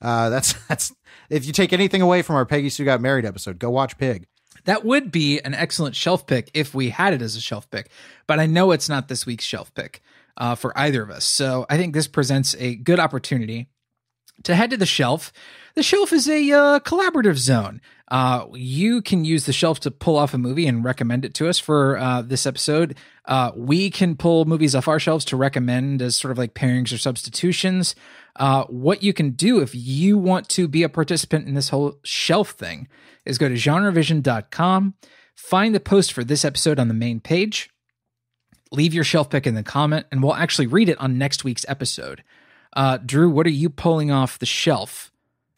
Uh, that's *laughs* that's if you take anything away from our Peggy Sue Got Married episode, go watch Pig. That would be an excellent shelf pick if we had it as a shelf pick, but I know it's not this week's shelf pick uh, for either of us. So I think this presents a good opportunity to head to the shelf. The shelf is a uh, collaborative zone. Uh, you can use the shelf to pull off a movie and recommend it to us for uh, this episode. Uh, we can pull movies off our shelves to recommend as sort of like pairings or substitutions. Uh, what you can do if you want to be a participant in this whole shelf thing is go to genrevision.com, find the post for this episode on the main page, leave your shelf pick in the comment, and we'll actually read it on next week's episode. Uh, Drew, what are you pulling off the shelf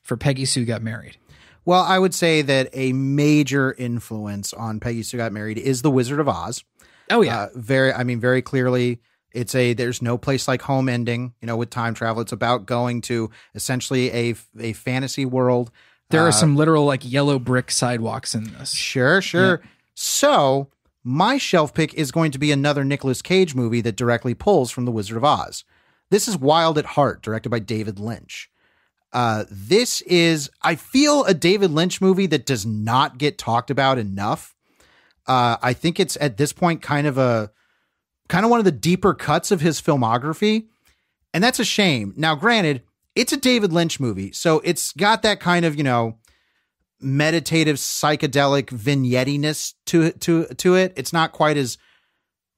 for Peggy Sue Got Married? Well, I would say that a major influence on Peggy Sue Got Married is The Wizard of Oz. Oh yeah, uh, very. I mean, very clearly, it's a there's no place like home ending. You know, with time travel, it's about going to essentially a a fantasy world. There uh, are some literal like yellow brick sidewalks in this. Sure, sure. Yeah. So my shelf pick is going to be another Nicolas Cage movie that directly pulls from The Wizard of Oz. This is Wild at Heart, directed by David Lynch. Uh, this is, I feel, a David Lynch movie that does not get talked about enough. Uh, I think it's at this point kind of a kind of one of the deeper cuts of his filmography, and that's a shame. Now, granted, it's a David Lynch movie, so it's got that kind of you know meditative psychedelic vignettiness to to to it. It's not quite as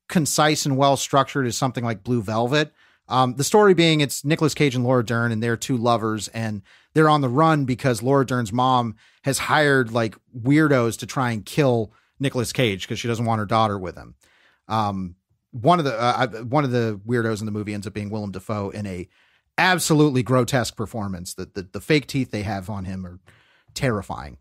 concise and well structured as something like Blue Velvet. Um, the story being it's Nicolas Cage and Laura Dern and they're two lovers and they're on the run because Laura Dern's mom has hired like weirdos to try and kill Nicolas Cage because she doesn't want her daughter with him. Um, one of the uh, one of the weirdos in the movie ends up being Willem Dafoe in a absolutely grotesque performance. The the, the fake teeth they have on him are terrifying.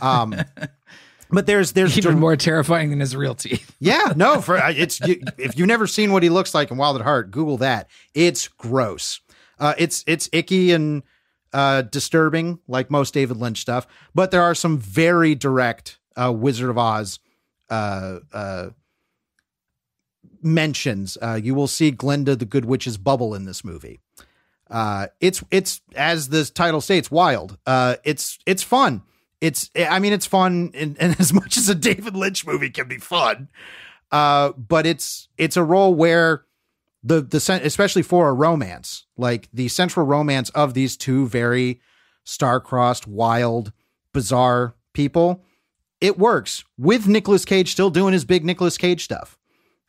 Um, *laughs* but there's there's even more terrifying than his real teeth. *laughs* yeah, no, for it's if you've never seen what he looks like in Wild at Heart, Google that. It's gross. Uh, it's it's icky and uh, disturbing, like most David Lynch stuff. But there are some very direct uh, Wizard of Oz uh, uh, mentions. Uh, you will see Glinda the Good Witch's bubble in this movie. Uh, it's it's as the title states, wild. Uh, it's it's fun. It's I mean it's fun and, in *laughs* as much as a David Lynch movie can be fun. Uh, but it's it's a role where the the especially for a romance, like the central romance of these two very star-crossed, wild, bizarre people, it works with Nicolas Cage still doing his big Nicolas Cage stuff.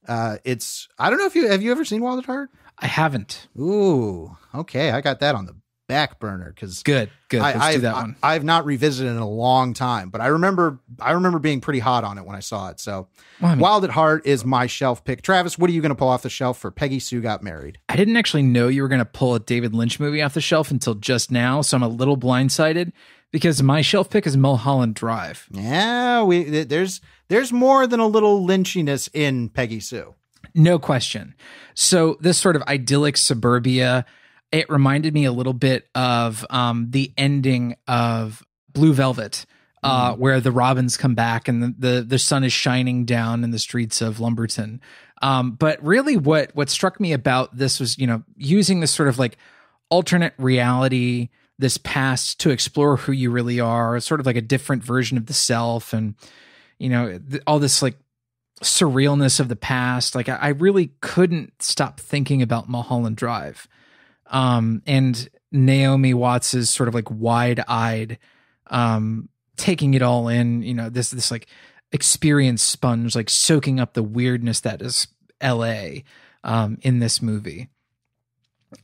Uh, it's I don't know if you have you ever seen Wild at Heart? I haven't. Ooh, okay, I got that on the back burner because good, good. Let's I, do that one. I, have not revisited in a long time, but I remember I remember being pretty hot on it when I saw it. So, well, I mean, Wild at Heart is my shelf pick. Travis, what are you going to pull off the shelf for Peggy Sue Got Married? I didn't actually know you were going to pull a David Lynch movie off the shelf until just now, so I'm a little blindsided because my shelf pick is Mulholland Drive. Yeah, we there's there's more than a little lynchiness in Peggy Sue. No question. So this sort of idyllic suburbia, it reminded me a little bit of um, the ending of Blue Velvet. Uh, mm. where the robins come back and the, the, the sun is shining down in the streets of Lumberton. Um, but really, what what struck me about this was, you know, using this sort of like alternate reality this past to explore who you really are, sort of like a different version of the self, and you know th- all this like surrealness of the past. Like I, I really couldn't stop thinking about Mulholland Drive, um, and Naomi Watts's sort of like wide eyed, um, taking it all in. You know this this like experience sponge, like soaking up the weirdness that is L.A. Um, in this movie,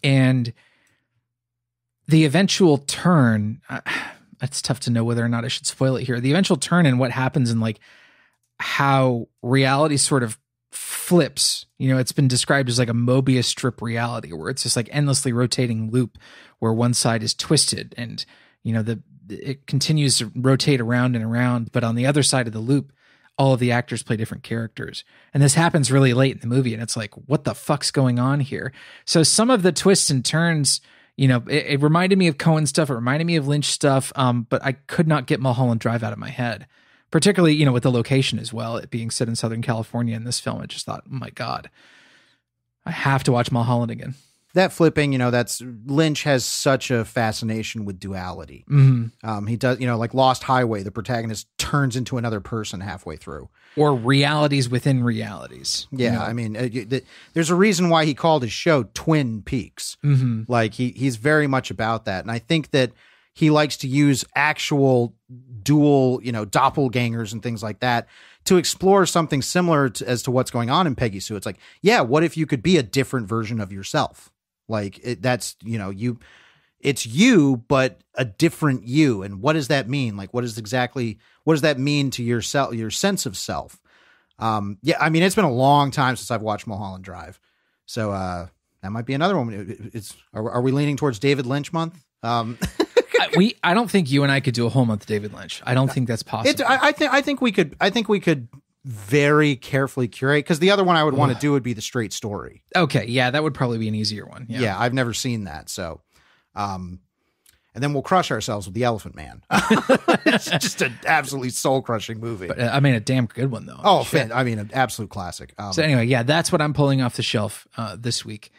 and the eventual turn uh, *sighs* it's tough to know whether or not I should spoil it here. The eventual turn and what happens and like how reality sort of flips. You know, it's been described as like a Mobius strip reality where it's just like endlessly rotating loop where one side is twisted and you know the it continues to rotate around and around, but on the other side of the loop, all of the actors play different characters. And this happens really late in the movie and it's like what the fuck's going on here? So some of the twists and turns you know, it, it, reminded me of Coen stuff. It reminded me of Lynch stuff. Um, but I could not get Mulholland Drive out of my head, particularly, you know, with the location as well, it being set in Southern California in this film. I just thought, oh my God, I have to watch Mulholland again. that flipping, you know, that's Lynch has such a fascination with duality. Mhm. Um, he does, you know, like Lost Highway, the protagonist turns into another person halfway through. Or realities within realities. Yeah, I mean, uh, you- the- there's a reason why he called his show Twin Peaks. hmm Like he he's very much about that, and I think that he likes to use actual dual, you know, doppelgangers and things like that to explore something similar to, as to what's going on in Peggy Sue. It's like, yeah, what if you could be a different version of yourself? Like it, that's you know you, it's you but a different you, and what does that mean? Like what is exactly what does that mean to your self, your sense of self? Um, yeah, I mean it's been a long time since I've watched Mulholland Drive, so uh, that might be another one. It's are, are we leaning towards David Lynch month? Um, *laughs* I- we I don't think you and I could do a whole month David Lynch. I don't think that's possible. it, I, I think I think we could I think we could very carefully curate because the other one I would want to do would be the straight story. okay, yeah, that would probably be an easier one. Yeah. Yeah, I've never seen that. So, um, and then we'll crush ourselves with the Elephant Man. *laughs* it's just an absolutely soul crushing movie. But, uh, I mean, a damn good one though. oh, fan, I mean, an absolute classic. Um, So anyway, yeah, that's what I'm pulling off the shelf uh, this week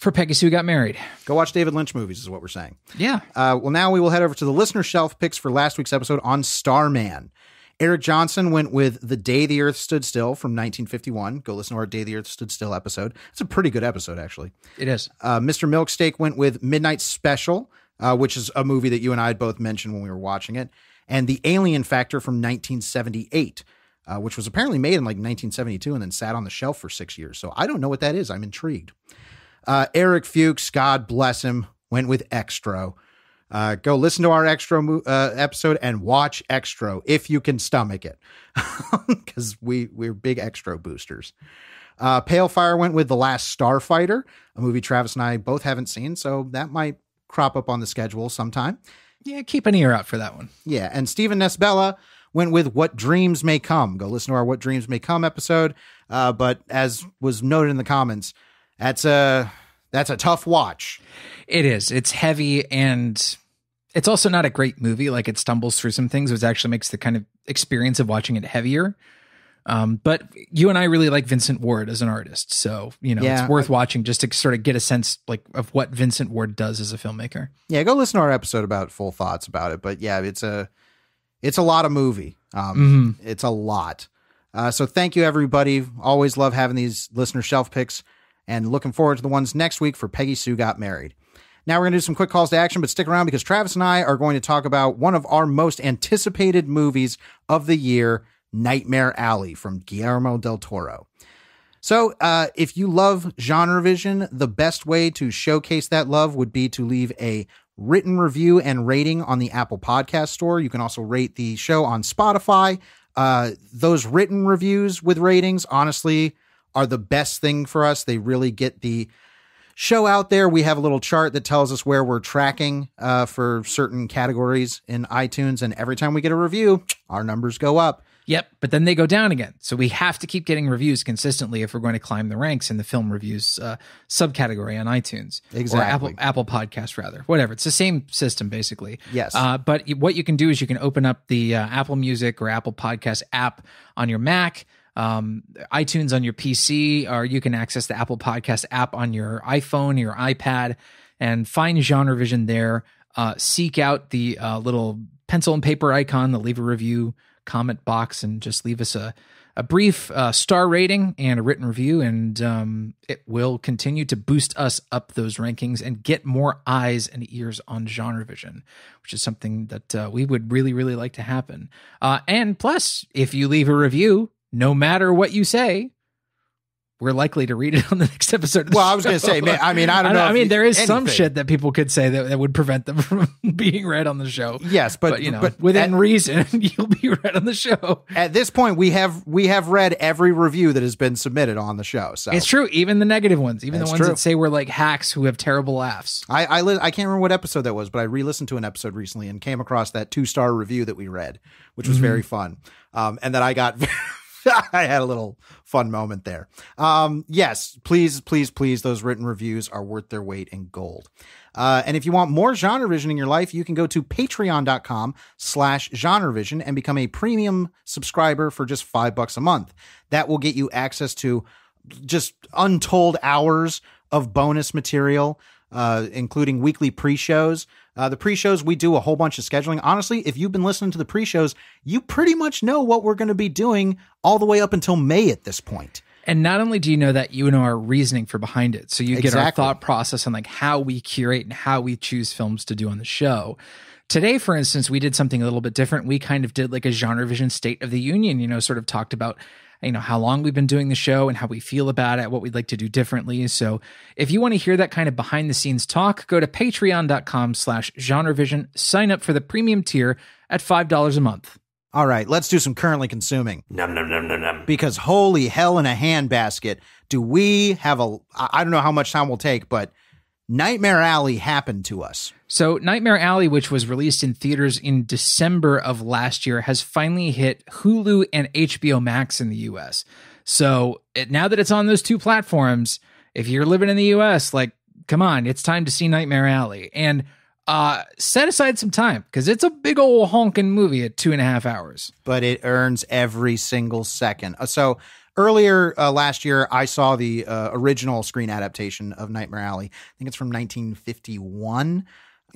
for Peggy Sue Got Married. go watch David Lynch movies, is what we're saying. Yeah. Uh, well, now we will head over to the listener shelf picks for last week's episode on Starman. Eric Johnson went with The Day the Earth Stood Still from 1951. Go listen to our Day the Earth Stood Still episode. It's a pretty good episode, actually. It is. Uh, Mr. Milksteak went with Midnight Special, uh, which is a movie that you and I had both mentioned when we were watching it, and The Alien Factor from 1978, uh, which was apparently made in like 1972 and then sat on the shelf for six years. So I don't know what that is. I'm intrigued. Uh, Eric Fuchs, God bless him, went with Extra. Uh, go listen to our Extra mo- uh, episode and watch Extra if you can stomach it, *laughs* because we we're big Extra boosters. Uh, Pale Fire went with The Last Starfighter, a movie Travis and I both haven't seen, so that might crop up on the schedule sometime. Yeah, keep an ear out for that one. Yeah, and Stephen Nesbella went with What Dreams May Come. Go listen to our What Dreams May Come episode. Uh, but as was noted in the comments, that's a that's a tough watch. It is. It's heavy and it's also not a great movie. Like it stumbles through some things, which actually makes the kind of experience of watching it heavier. Um, but you and I really like Vincent Ward as an artist, so you know Yeah, it's worth watching just to sort of get a sense like of what Vincent Ward does as a filmmaker. Yeah, go listen to our episode about full thoughts about it. But yeah, it's a it's a lot of movie. Um, It's a lot. Uh, so thank you everybody. Always love having these listener shelf picks, and looking forward to the ones next week for Peggy Sue Got Married. Now we're going to do some quick calls to action, but stick around because Travis and I are going to talk about one of our most anticipated movies of the year, Nightmare Alley from Guillermo del Toro. So, uh, if you love GenreVision, the best way to showcase that love would be to leave a written review and rating on the Apple Podcast Store. You can also rate the show on Spotify. Uh, those written reviews with ratings, honestly, are the best thing for us. They really get the show out there. We have a little chart that tells us where we're tracking uh, for certain categories in iTunes, and every time we get a review, our numbers go up. Yep, but then they go down again. So we have to keep getting reviews consistently if we're going to climb the ranks in the film reviews uh, subcategory on iTunes Exactly. or Apple Apple Podcast rather. Whatever, it's the same system basically. Yes. Uh, but what you can do is you can open up the uh, Apple Music or Apple Podcast app on your Mac. Um, iTunes on your PC, or you can access the Apple Podcast app on your iPhone, your iPad, and find GenreVision there. Uh, seek out the uh, little pencil and paper icon, the leave a review comment box, and just leave us a, a brief uh, star rating and a written review. And um, it will continue to boost us up those rankings and get more eyes and ears on GenreVision, which is something that uh, we would really, really like to happen. Uh, and plus, if you leave a review, no matter what you say, we're likely to read it on the *laughs* next episode. Of the Well, I was going to say, man, I mean, I don't know. I mean, there is some shit that people could say that, that would prevent them *laughs* from being read on the show. Yes, but, But, you know, but within at, reason, *laughs* you'll be read on the show. at this point, we have we have read every review that has been submitted on the show. So It's true, even the negative ones, even the ones true. that say we're like hacks who have terrible laughs. I I, li- I can't remember what episode that was, but I re-listened to an episode recently and came across that two star review that we read, which was very fun. Um, and that I got. *laughs* I had a little fun moment there. Um, yes, please, please, please. Those written reviews are worth their weight in gold. Uh, and if you want more GenreVision in your life, you can go to patreon.com slash genrevision and become a premium subscriber for just five bucks a month. That will get you access to just untold hours of bonus material, uh, including weekly pre-shows. Uh, the pre-shows we do a whole bunch of scheduling. Honestly, if you've been listening to the pre-shows, you pretty much know what we're going to be doing all the way up until May at this point. And not only do you know that, you know our reasoning for behind it. So you get our thought process on like how we curate and how we choose films to do on the show. Today, for instance, we did something a little bit different. We kind of did like a GenreVision state of the union, you know, sort of talked about, you know, how long we've been doing the show and how we feel about it, what we'd like to do differently. So if you want to hear that kind of behind the scenes talk, go to patreon.com slash genrevision, sign up for the premium tier at $5 a month. All right, let's do some currently consuming. Num num num num num. because holy hell in a handbasket do we have a, I don't know how much time we'll take but nightmare alley happened to us So, Nightmare Alley, which was released in theaters in December of last year, has finally hit Hulu and HBO Max in the US. So, it, now that it's on those two platforms, if you're living in the US, like, come on, it's time to see Nightmare Alley. And uh, set aside some time because it's a big old honking movie at two and a half hours. but it earns every single second Uh, so earlier uh, last year i saw the uh, original screen adaptation of nightmare alley i think it's from 1951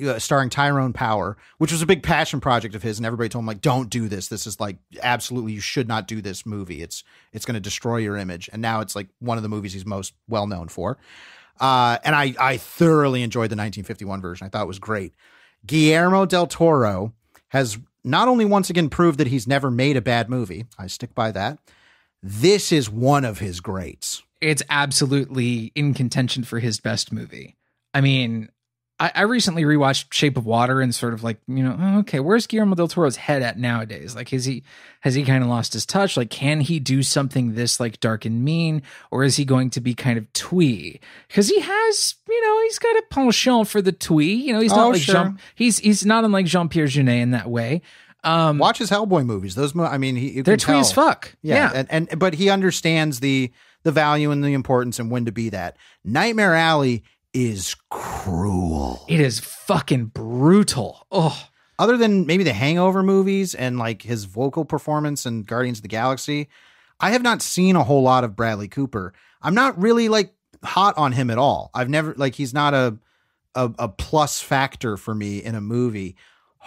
uh, starring Tyrone Power, which was a big passion project of his, and everybody told him like, "Don't do this. This is like absolutely you should not do this movie. It's it's going to destroy your image." And now it's like one of the movies he's most well known for. Uh, and I I thoroughly enjoyed the 1951 version. I thought it was great. Guillermo del Toro has not only once again proved that he's never made a bad movie. I stick by that. This is one of his greats. It's absolutely in contention for his best movie. I mean, I, I recently rewatched Shape of Water and sort of like, you know, oh, okay, where's Guillermo del Toro's head at nowadays? Like, is he has he kind of lost his touch? Like, can he do something this like dark and mean, or is he going to be kind of twee? Because he has, you know, he's got a penchant for the twee. You know, he's not Oh, like sure. Jean, he's he's not unlike Jean Pierre Jeunet in that way. Um, Watch his Hellboy movies. Those, mo- I mean, he, they're twee as fuck. Yeah, yeah. And, and but he understands the the value and the importance and when to be that. Nightmare Alley is cruel. it is fucking brutal. Oh. Other than maybe the Hangover movies and like his vocal performance in Guardians of the Galaxy, I have not seen a whole lot of Bradley Cooper. I'm not really like hot on him at all. I've never like he's not a a, a plus factor for me in a movie.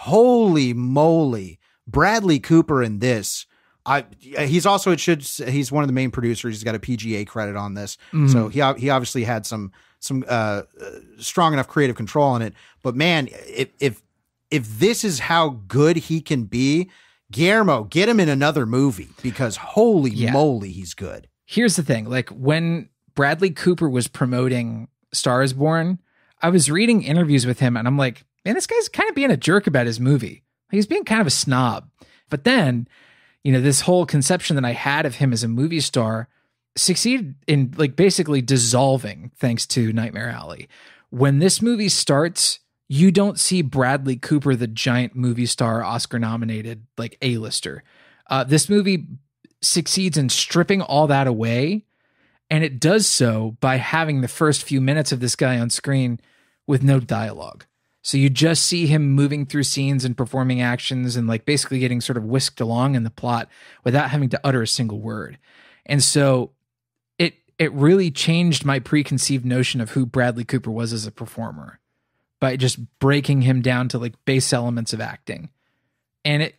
Holy moly, Bradley Cooper in this. I he's also it should he's one of the main producers. He's got a PGA credit on this, so he he obviously had some some uh, uh, strong enough creative control in it. But man, if if if this is how good he can be, Guillermo, get him in another movie because holy Yeah. moly, he's good. here's the thing like when bradley cooper was promoting stars born i was reading interviews with him and i'm like man this guy's kind of being a jerk about his movie he's being kind of a snob but then you know this whole conception that i had of him as a movie star succeeded in like basically dissolving thanks to nightmare alley when this movie starts you don't see bradley cooper the giant movie star oscar nominated like a-lister uh, this movie succeeds in stripping all that away. And it does so by having the first few minutes of this guy on screen with no dialogue. So you just see him moving through scenes and performing actions and like basically getting sort of whisked along in the plot without having to utter a single word. And so it it really changed my preconceived notion of who Bradley Cooper was as a performer by just breaking him down to like base elements of acting. And it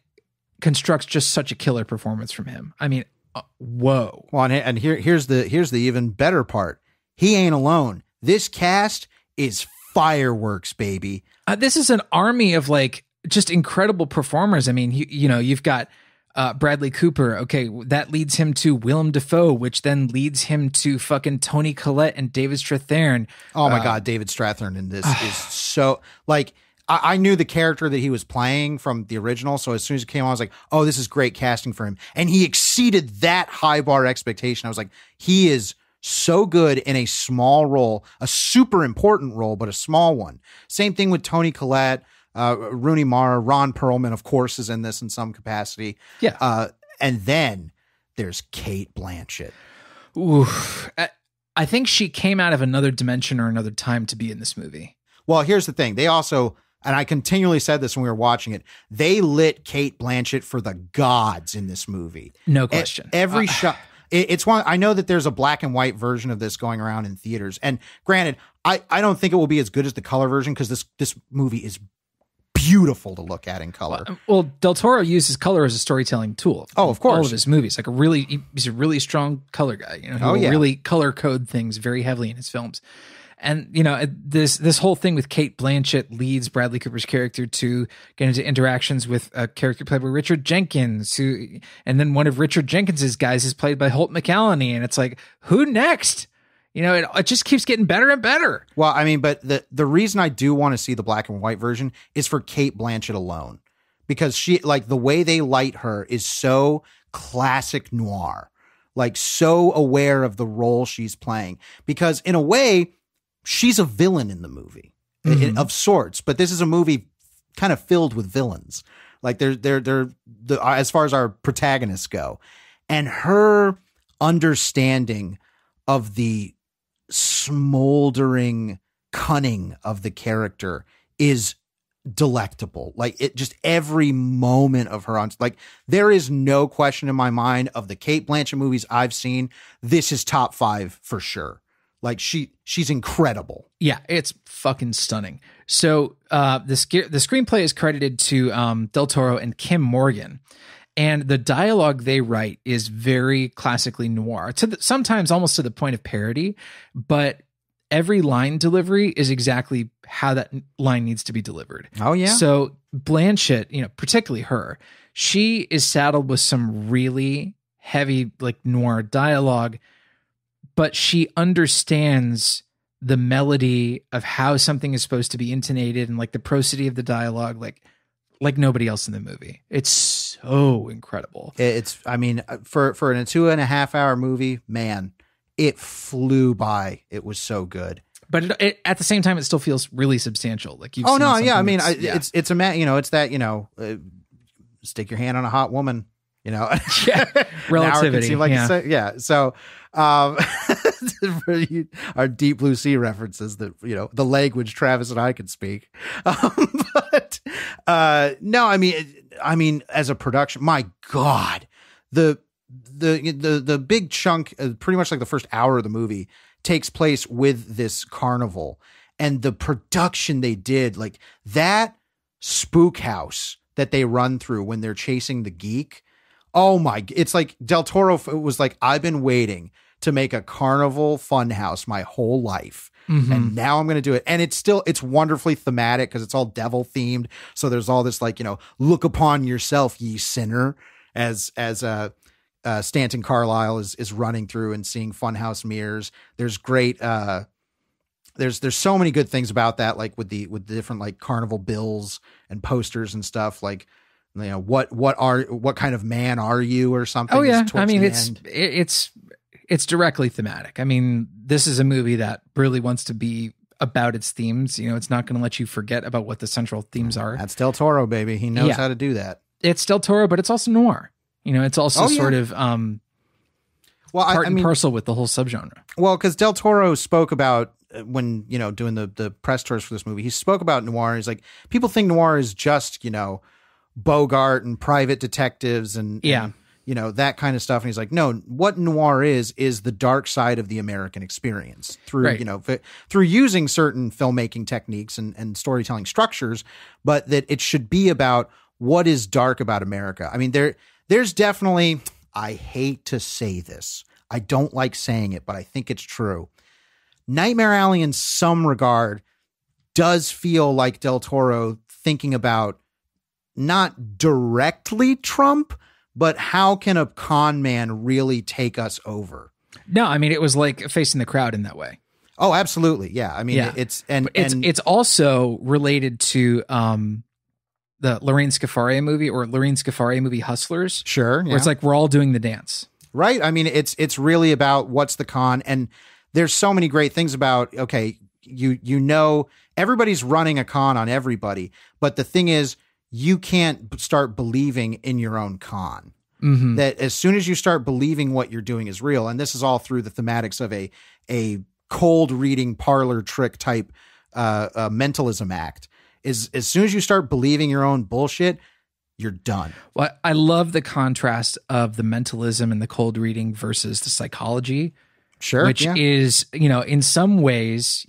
constructs just such a killer performance from him. I mean, uh, whoa. Well, and, and here here's the here's the even better part. He ain't alone. This cast is fireworks, baby. Uh, this is an army of like just incredible performers. I mean, you, you know, you've got uh, Bradley Cooper. Okay, that leads him to Willem Dafoe, which then leads him to fucking Toni Collette and David Strathairn. Oh Uh, my god, David Strathairn in this *sighs* is so like I, I knew the character that he was playing from the original, so as soon as it came on, I was like, "Oh, this is great casting for him," and he exceeded that high bar expectation. I was like, "He is so good in a small role, a super important role, but a small one." Same thing with Toni Collette, uh, Rooney Mara, Ron Perlman, of course, is in this in some capacity. Yeah. uh, and then there's Cate Blanchett. Oof. I, think she came out of another dimension or another time to be in this movie. Well, here's the thing. They also, and I continually said this when we were watching it, they lit Cate Blanchett for the gods in this movie. No question. every Uh, shot, it, it's one. I know that there's a black and white version of this going around in theaters, and granted, I I don't think it will be as good as the color version because this this movie is beautiful to look at in color. Well, um, well, Del Toro uses color as a storytelling tool. Oh, of course. All of his movies, like a really, he's a really strong color guy. You know, he Oh, yeah. really color code things very heavily in his films. And you know this this whole thing with Cate Blanchett leads Bradley Cooper's character to get into interactions with a character played by Richard Jenkins, who, and then one of Richard Jenkins's guys is played by Holt McCallany, and it's like, who next? You know, it, it just keeps getting better and better. Well, I mean, but the the reason I do want to see the black and white version is for Cate Blanchett alone, because she like the way they light her is so classic noir, like so aware of the role she's playing. Because in a way, she's a villain in the movie i- Mhm. of sorts, but this is a movie kind of filled with villains. Like they're they're they're the as far as our protagonists go, and her understanding of the smoldering cunning of the character is delectable. Like it just every moment of her on like there is no question in my mind of the Cate Blanchett movies I've seen. This is top five for sure. Like she she's incredible. Yeah, it's fucking stunning. So uh, the sc- the screenplay is credited to um, Del Toro and Kim Morgan, and the dialogue they write is very classically noir. To the, sometimes almost to the point of parody, but every line delivery is exactly how that line needs to be delivered. Oh yeah. So Blanchett, you know, particularly her, she is saddled with some really heavy like noir dialogue, but she understands the melody of how something is supposed to be intonated and like the prosody of the dialogue like like nobody else in the movie. It's so incredible. It's I mean uh, for for a two and a half hour movie, man, it flew by. It was so good. But it, it, at the same time, it still feels really substantial. Like you. oh no, yeah. I mean, I, yeah. it's it's a ma- you know, it's that you know, uh, stick your hand on a hot woman. You know, *laughs* Yeah. Relativity, like yeah. se- yeah. So, um, *laughs* our deep blue sea references that you know the language Travis and I can speak. *laughs* Um, but uh, no, I mean, I mean, as a production, my God, the the the the big chunk, uh, pretty much like the first hour of the movie, takes place with this carnival and the production they did, like that spook house that they run through when they're chasing the geek. Oh my! It's like Del Toro f- was like, I've been waiting to make a carnival funhouse my whole life. Mhm. And now I'm going to do it. And it's still, it's wonderfully thematic because it's all devil themed. So there's all this like, you know, look upon yourself, ye sinner, as, as, uh, uh, Stanton Carlisle is, is running through and seeing funhouse mirrors. There's great, uh, there's, there's so many good things about that, like with the, with the different like carnival bills and posters and stuff. Like, you know, what, what are, what kind of man are you or something? Oh yeah, I mean it's end. it's it's directly thematic. I mean, this is a movie that really wants to be about its themes. You know, it's not going to let you forget about what the central themes are. that's Del Toro, baby. He knows Yeah. how to do that. It's Del Toro, but it's also noir. You know, it's also Oh, yeah. sort of um Well, I, part I and mean, parcel with the whole subgenre. Well, because Del Toro spoke about uh, when you know doing the the press tours for this movie, he spoke about noir. He's like, people think noir is just you know Bogart and private detectives and Yeah. and, you know that kind of stuff. And he's like, no, what noir is is the dark side of the American experience through Right. you know f- through using certain filmmaking techniques and and storytelling structures, but that it should be about what is dark about America. I mean, there there's definitely. I hate to say this. I don't like saying it, but I think it's true. Nightmare Alley, in some regard, does feel like Del Toro thinking about not directly Trump, but how can a con man really take us over? No, I mean it was like facing the crowd in that way. Oh, absolutely. Yeah. I mean, Yeah. it's and It's and it's also related to um the Lorraine Scafaria movie or Lorraine Scafaria movie Hustlers, sure. where it's like we're all doing the dance. right. I mean, it's it's really about what's the con, and there's so many great things about. Okay, you you know everybody's running a con on everybody, but the thing is, you can't start believing in your own con. Mm-hmm. that as soon as you start believing what you're doing is real, and this is all through the thematics of a a cold reading parlor trick type uh, uh, mentalism act, is as soon as you start believing your own bullshit, you're done. Well, I love the contrast of the mentalism and the cold reading versus the psychology, Sure. which yeah. is, you know, in some ways,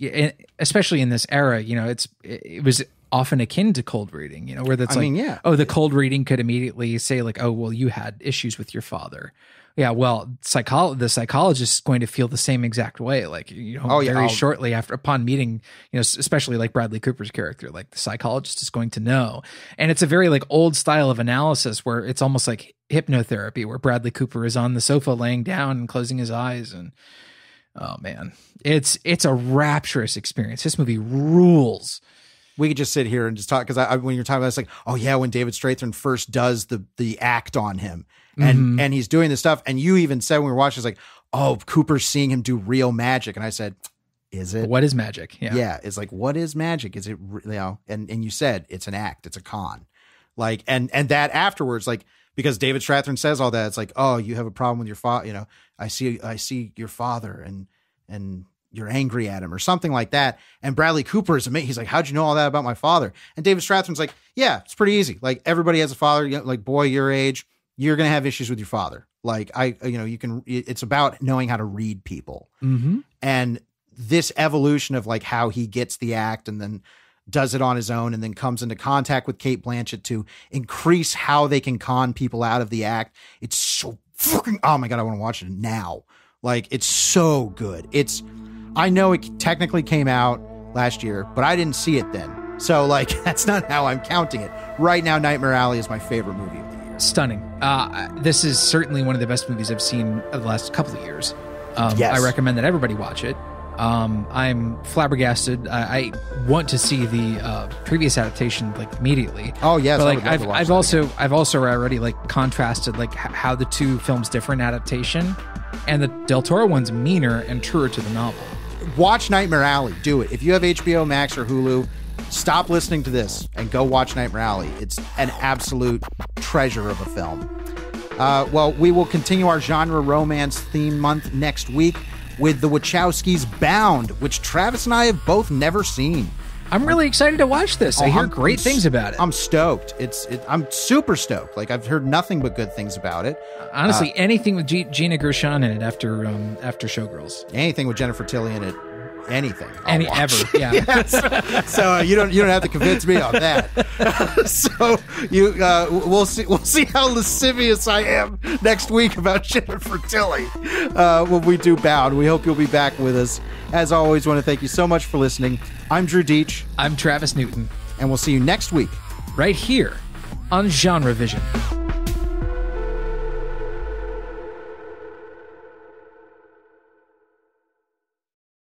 especially in this era, you know, it's it was often akin to cold reading, you know, where that's I like, mean, yeah. oh, the cold reading could immediately say like, oh, well, you had issues with your father. Yeah, well, psychol- the psychologist is going to feel the same exact way. Like, you know, Oh, yeah, very I'll- shortly after upon meeting, you know, especially like Bradley Cooper's character, like the psychologist is going to know. And it's a very like old style of analysis where it's almost like hypnotherapy, where Bradley Cooper is on the sofa laying down and closing his eyes and oh man. It's it's a rapturous experience. This movie rules. We could just sit here and just talk because I, I, when you're talking about it, it's like, oh yeah, when David Strathairn first does the the act on him, and Mm-hmm. and he's doing this stuff, and you even said when we were watching, it's like, oh, Cooper's seeing him do real magic, and I said, is it? What is magic? Yeah. yeah. it's like, what is magic? Is it you know? And and you said it's an act, it's a con, like, and and that afterwards, like. Because David Strathairn says all that, it's like, oh, you have a problem with your father. You know, I see, I see your father, and and you're angry at him or something like that. And Bradley Cooper is amazing. He's like, how'd you know all that about my father? And David Strathairn's like, yeah, it's pretty easy. Like everybody has a father, you know, like boy, your age, you're going to have issues with your father. Like I, you know, you can, it's about knowing how to read people Mm-hmm. and this evolution of like how he gets the act and then does it on his own and then comes into contact with Cate Blanchett to increase how they can con people out of the act. It's so fucking oh my god, I want to watch it now. Like it's so good. It's I know it technically came out last year, but I didn't see it then. So like *laughs* that's not how I'm counting it. Right now Nightmare Alley is my favorite movie of the year. Stunning. Uh, this is certainly one of the best movies I've seen of the last couple of years. Um, Yes. I recommend that everybody watch it. Um, I'm flabbergasted. I, I want to see the uh, previous adaptation like immediately. Oh yes, but like I've, I've also again. I've also already like contrasted like h- how the two films differ in adaptation, and the Del Toro one's meaner and truer to the novel. Watch Nightmare Alley. Do it. If you have HBO Max or Hulu, stop listening to this and go watch Nightmare Alley. It's an absolute treasure of a film. Uh, well, we will continue our genre romance theme month next week with the Wachowskis Bound, which Travis and I have both never seen. I'm really excited to watch this. I Oh, hear I'm- great I'm things about it. I'm stoked. It's it, I'm super stoked. Like I've heard nothing but good things about it. Honestly, uh, anything with G- Gina Gershon in it after um, after Showgirls, Anything with Jennifer Tilly in it, anything. I'll any watch. ever, yeah. *laughs* so uh, you don't you don't have to convince me on that. *laughs* so you uh, we'll see we'll see how lascivious I am next week about *laughs* Jennifer Tilly uh, when we do Bound. We hope you'll be back with us. As always, want to thank you so much for listening. I'm Drew Dietsch, I'm Travis Newton, and we'll see you next week. right here on GenreVision.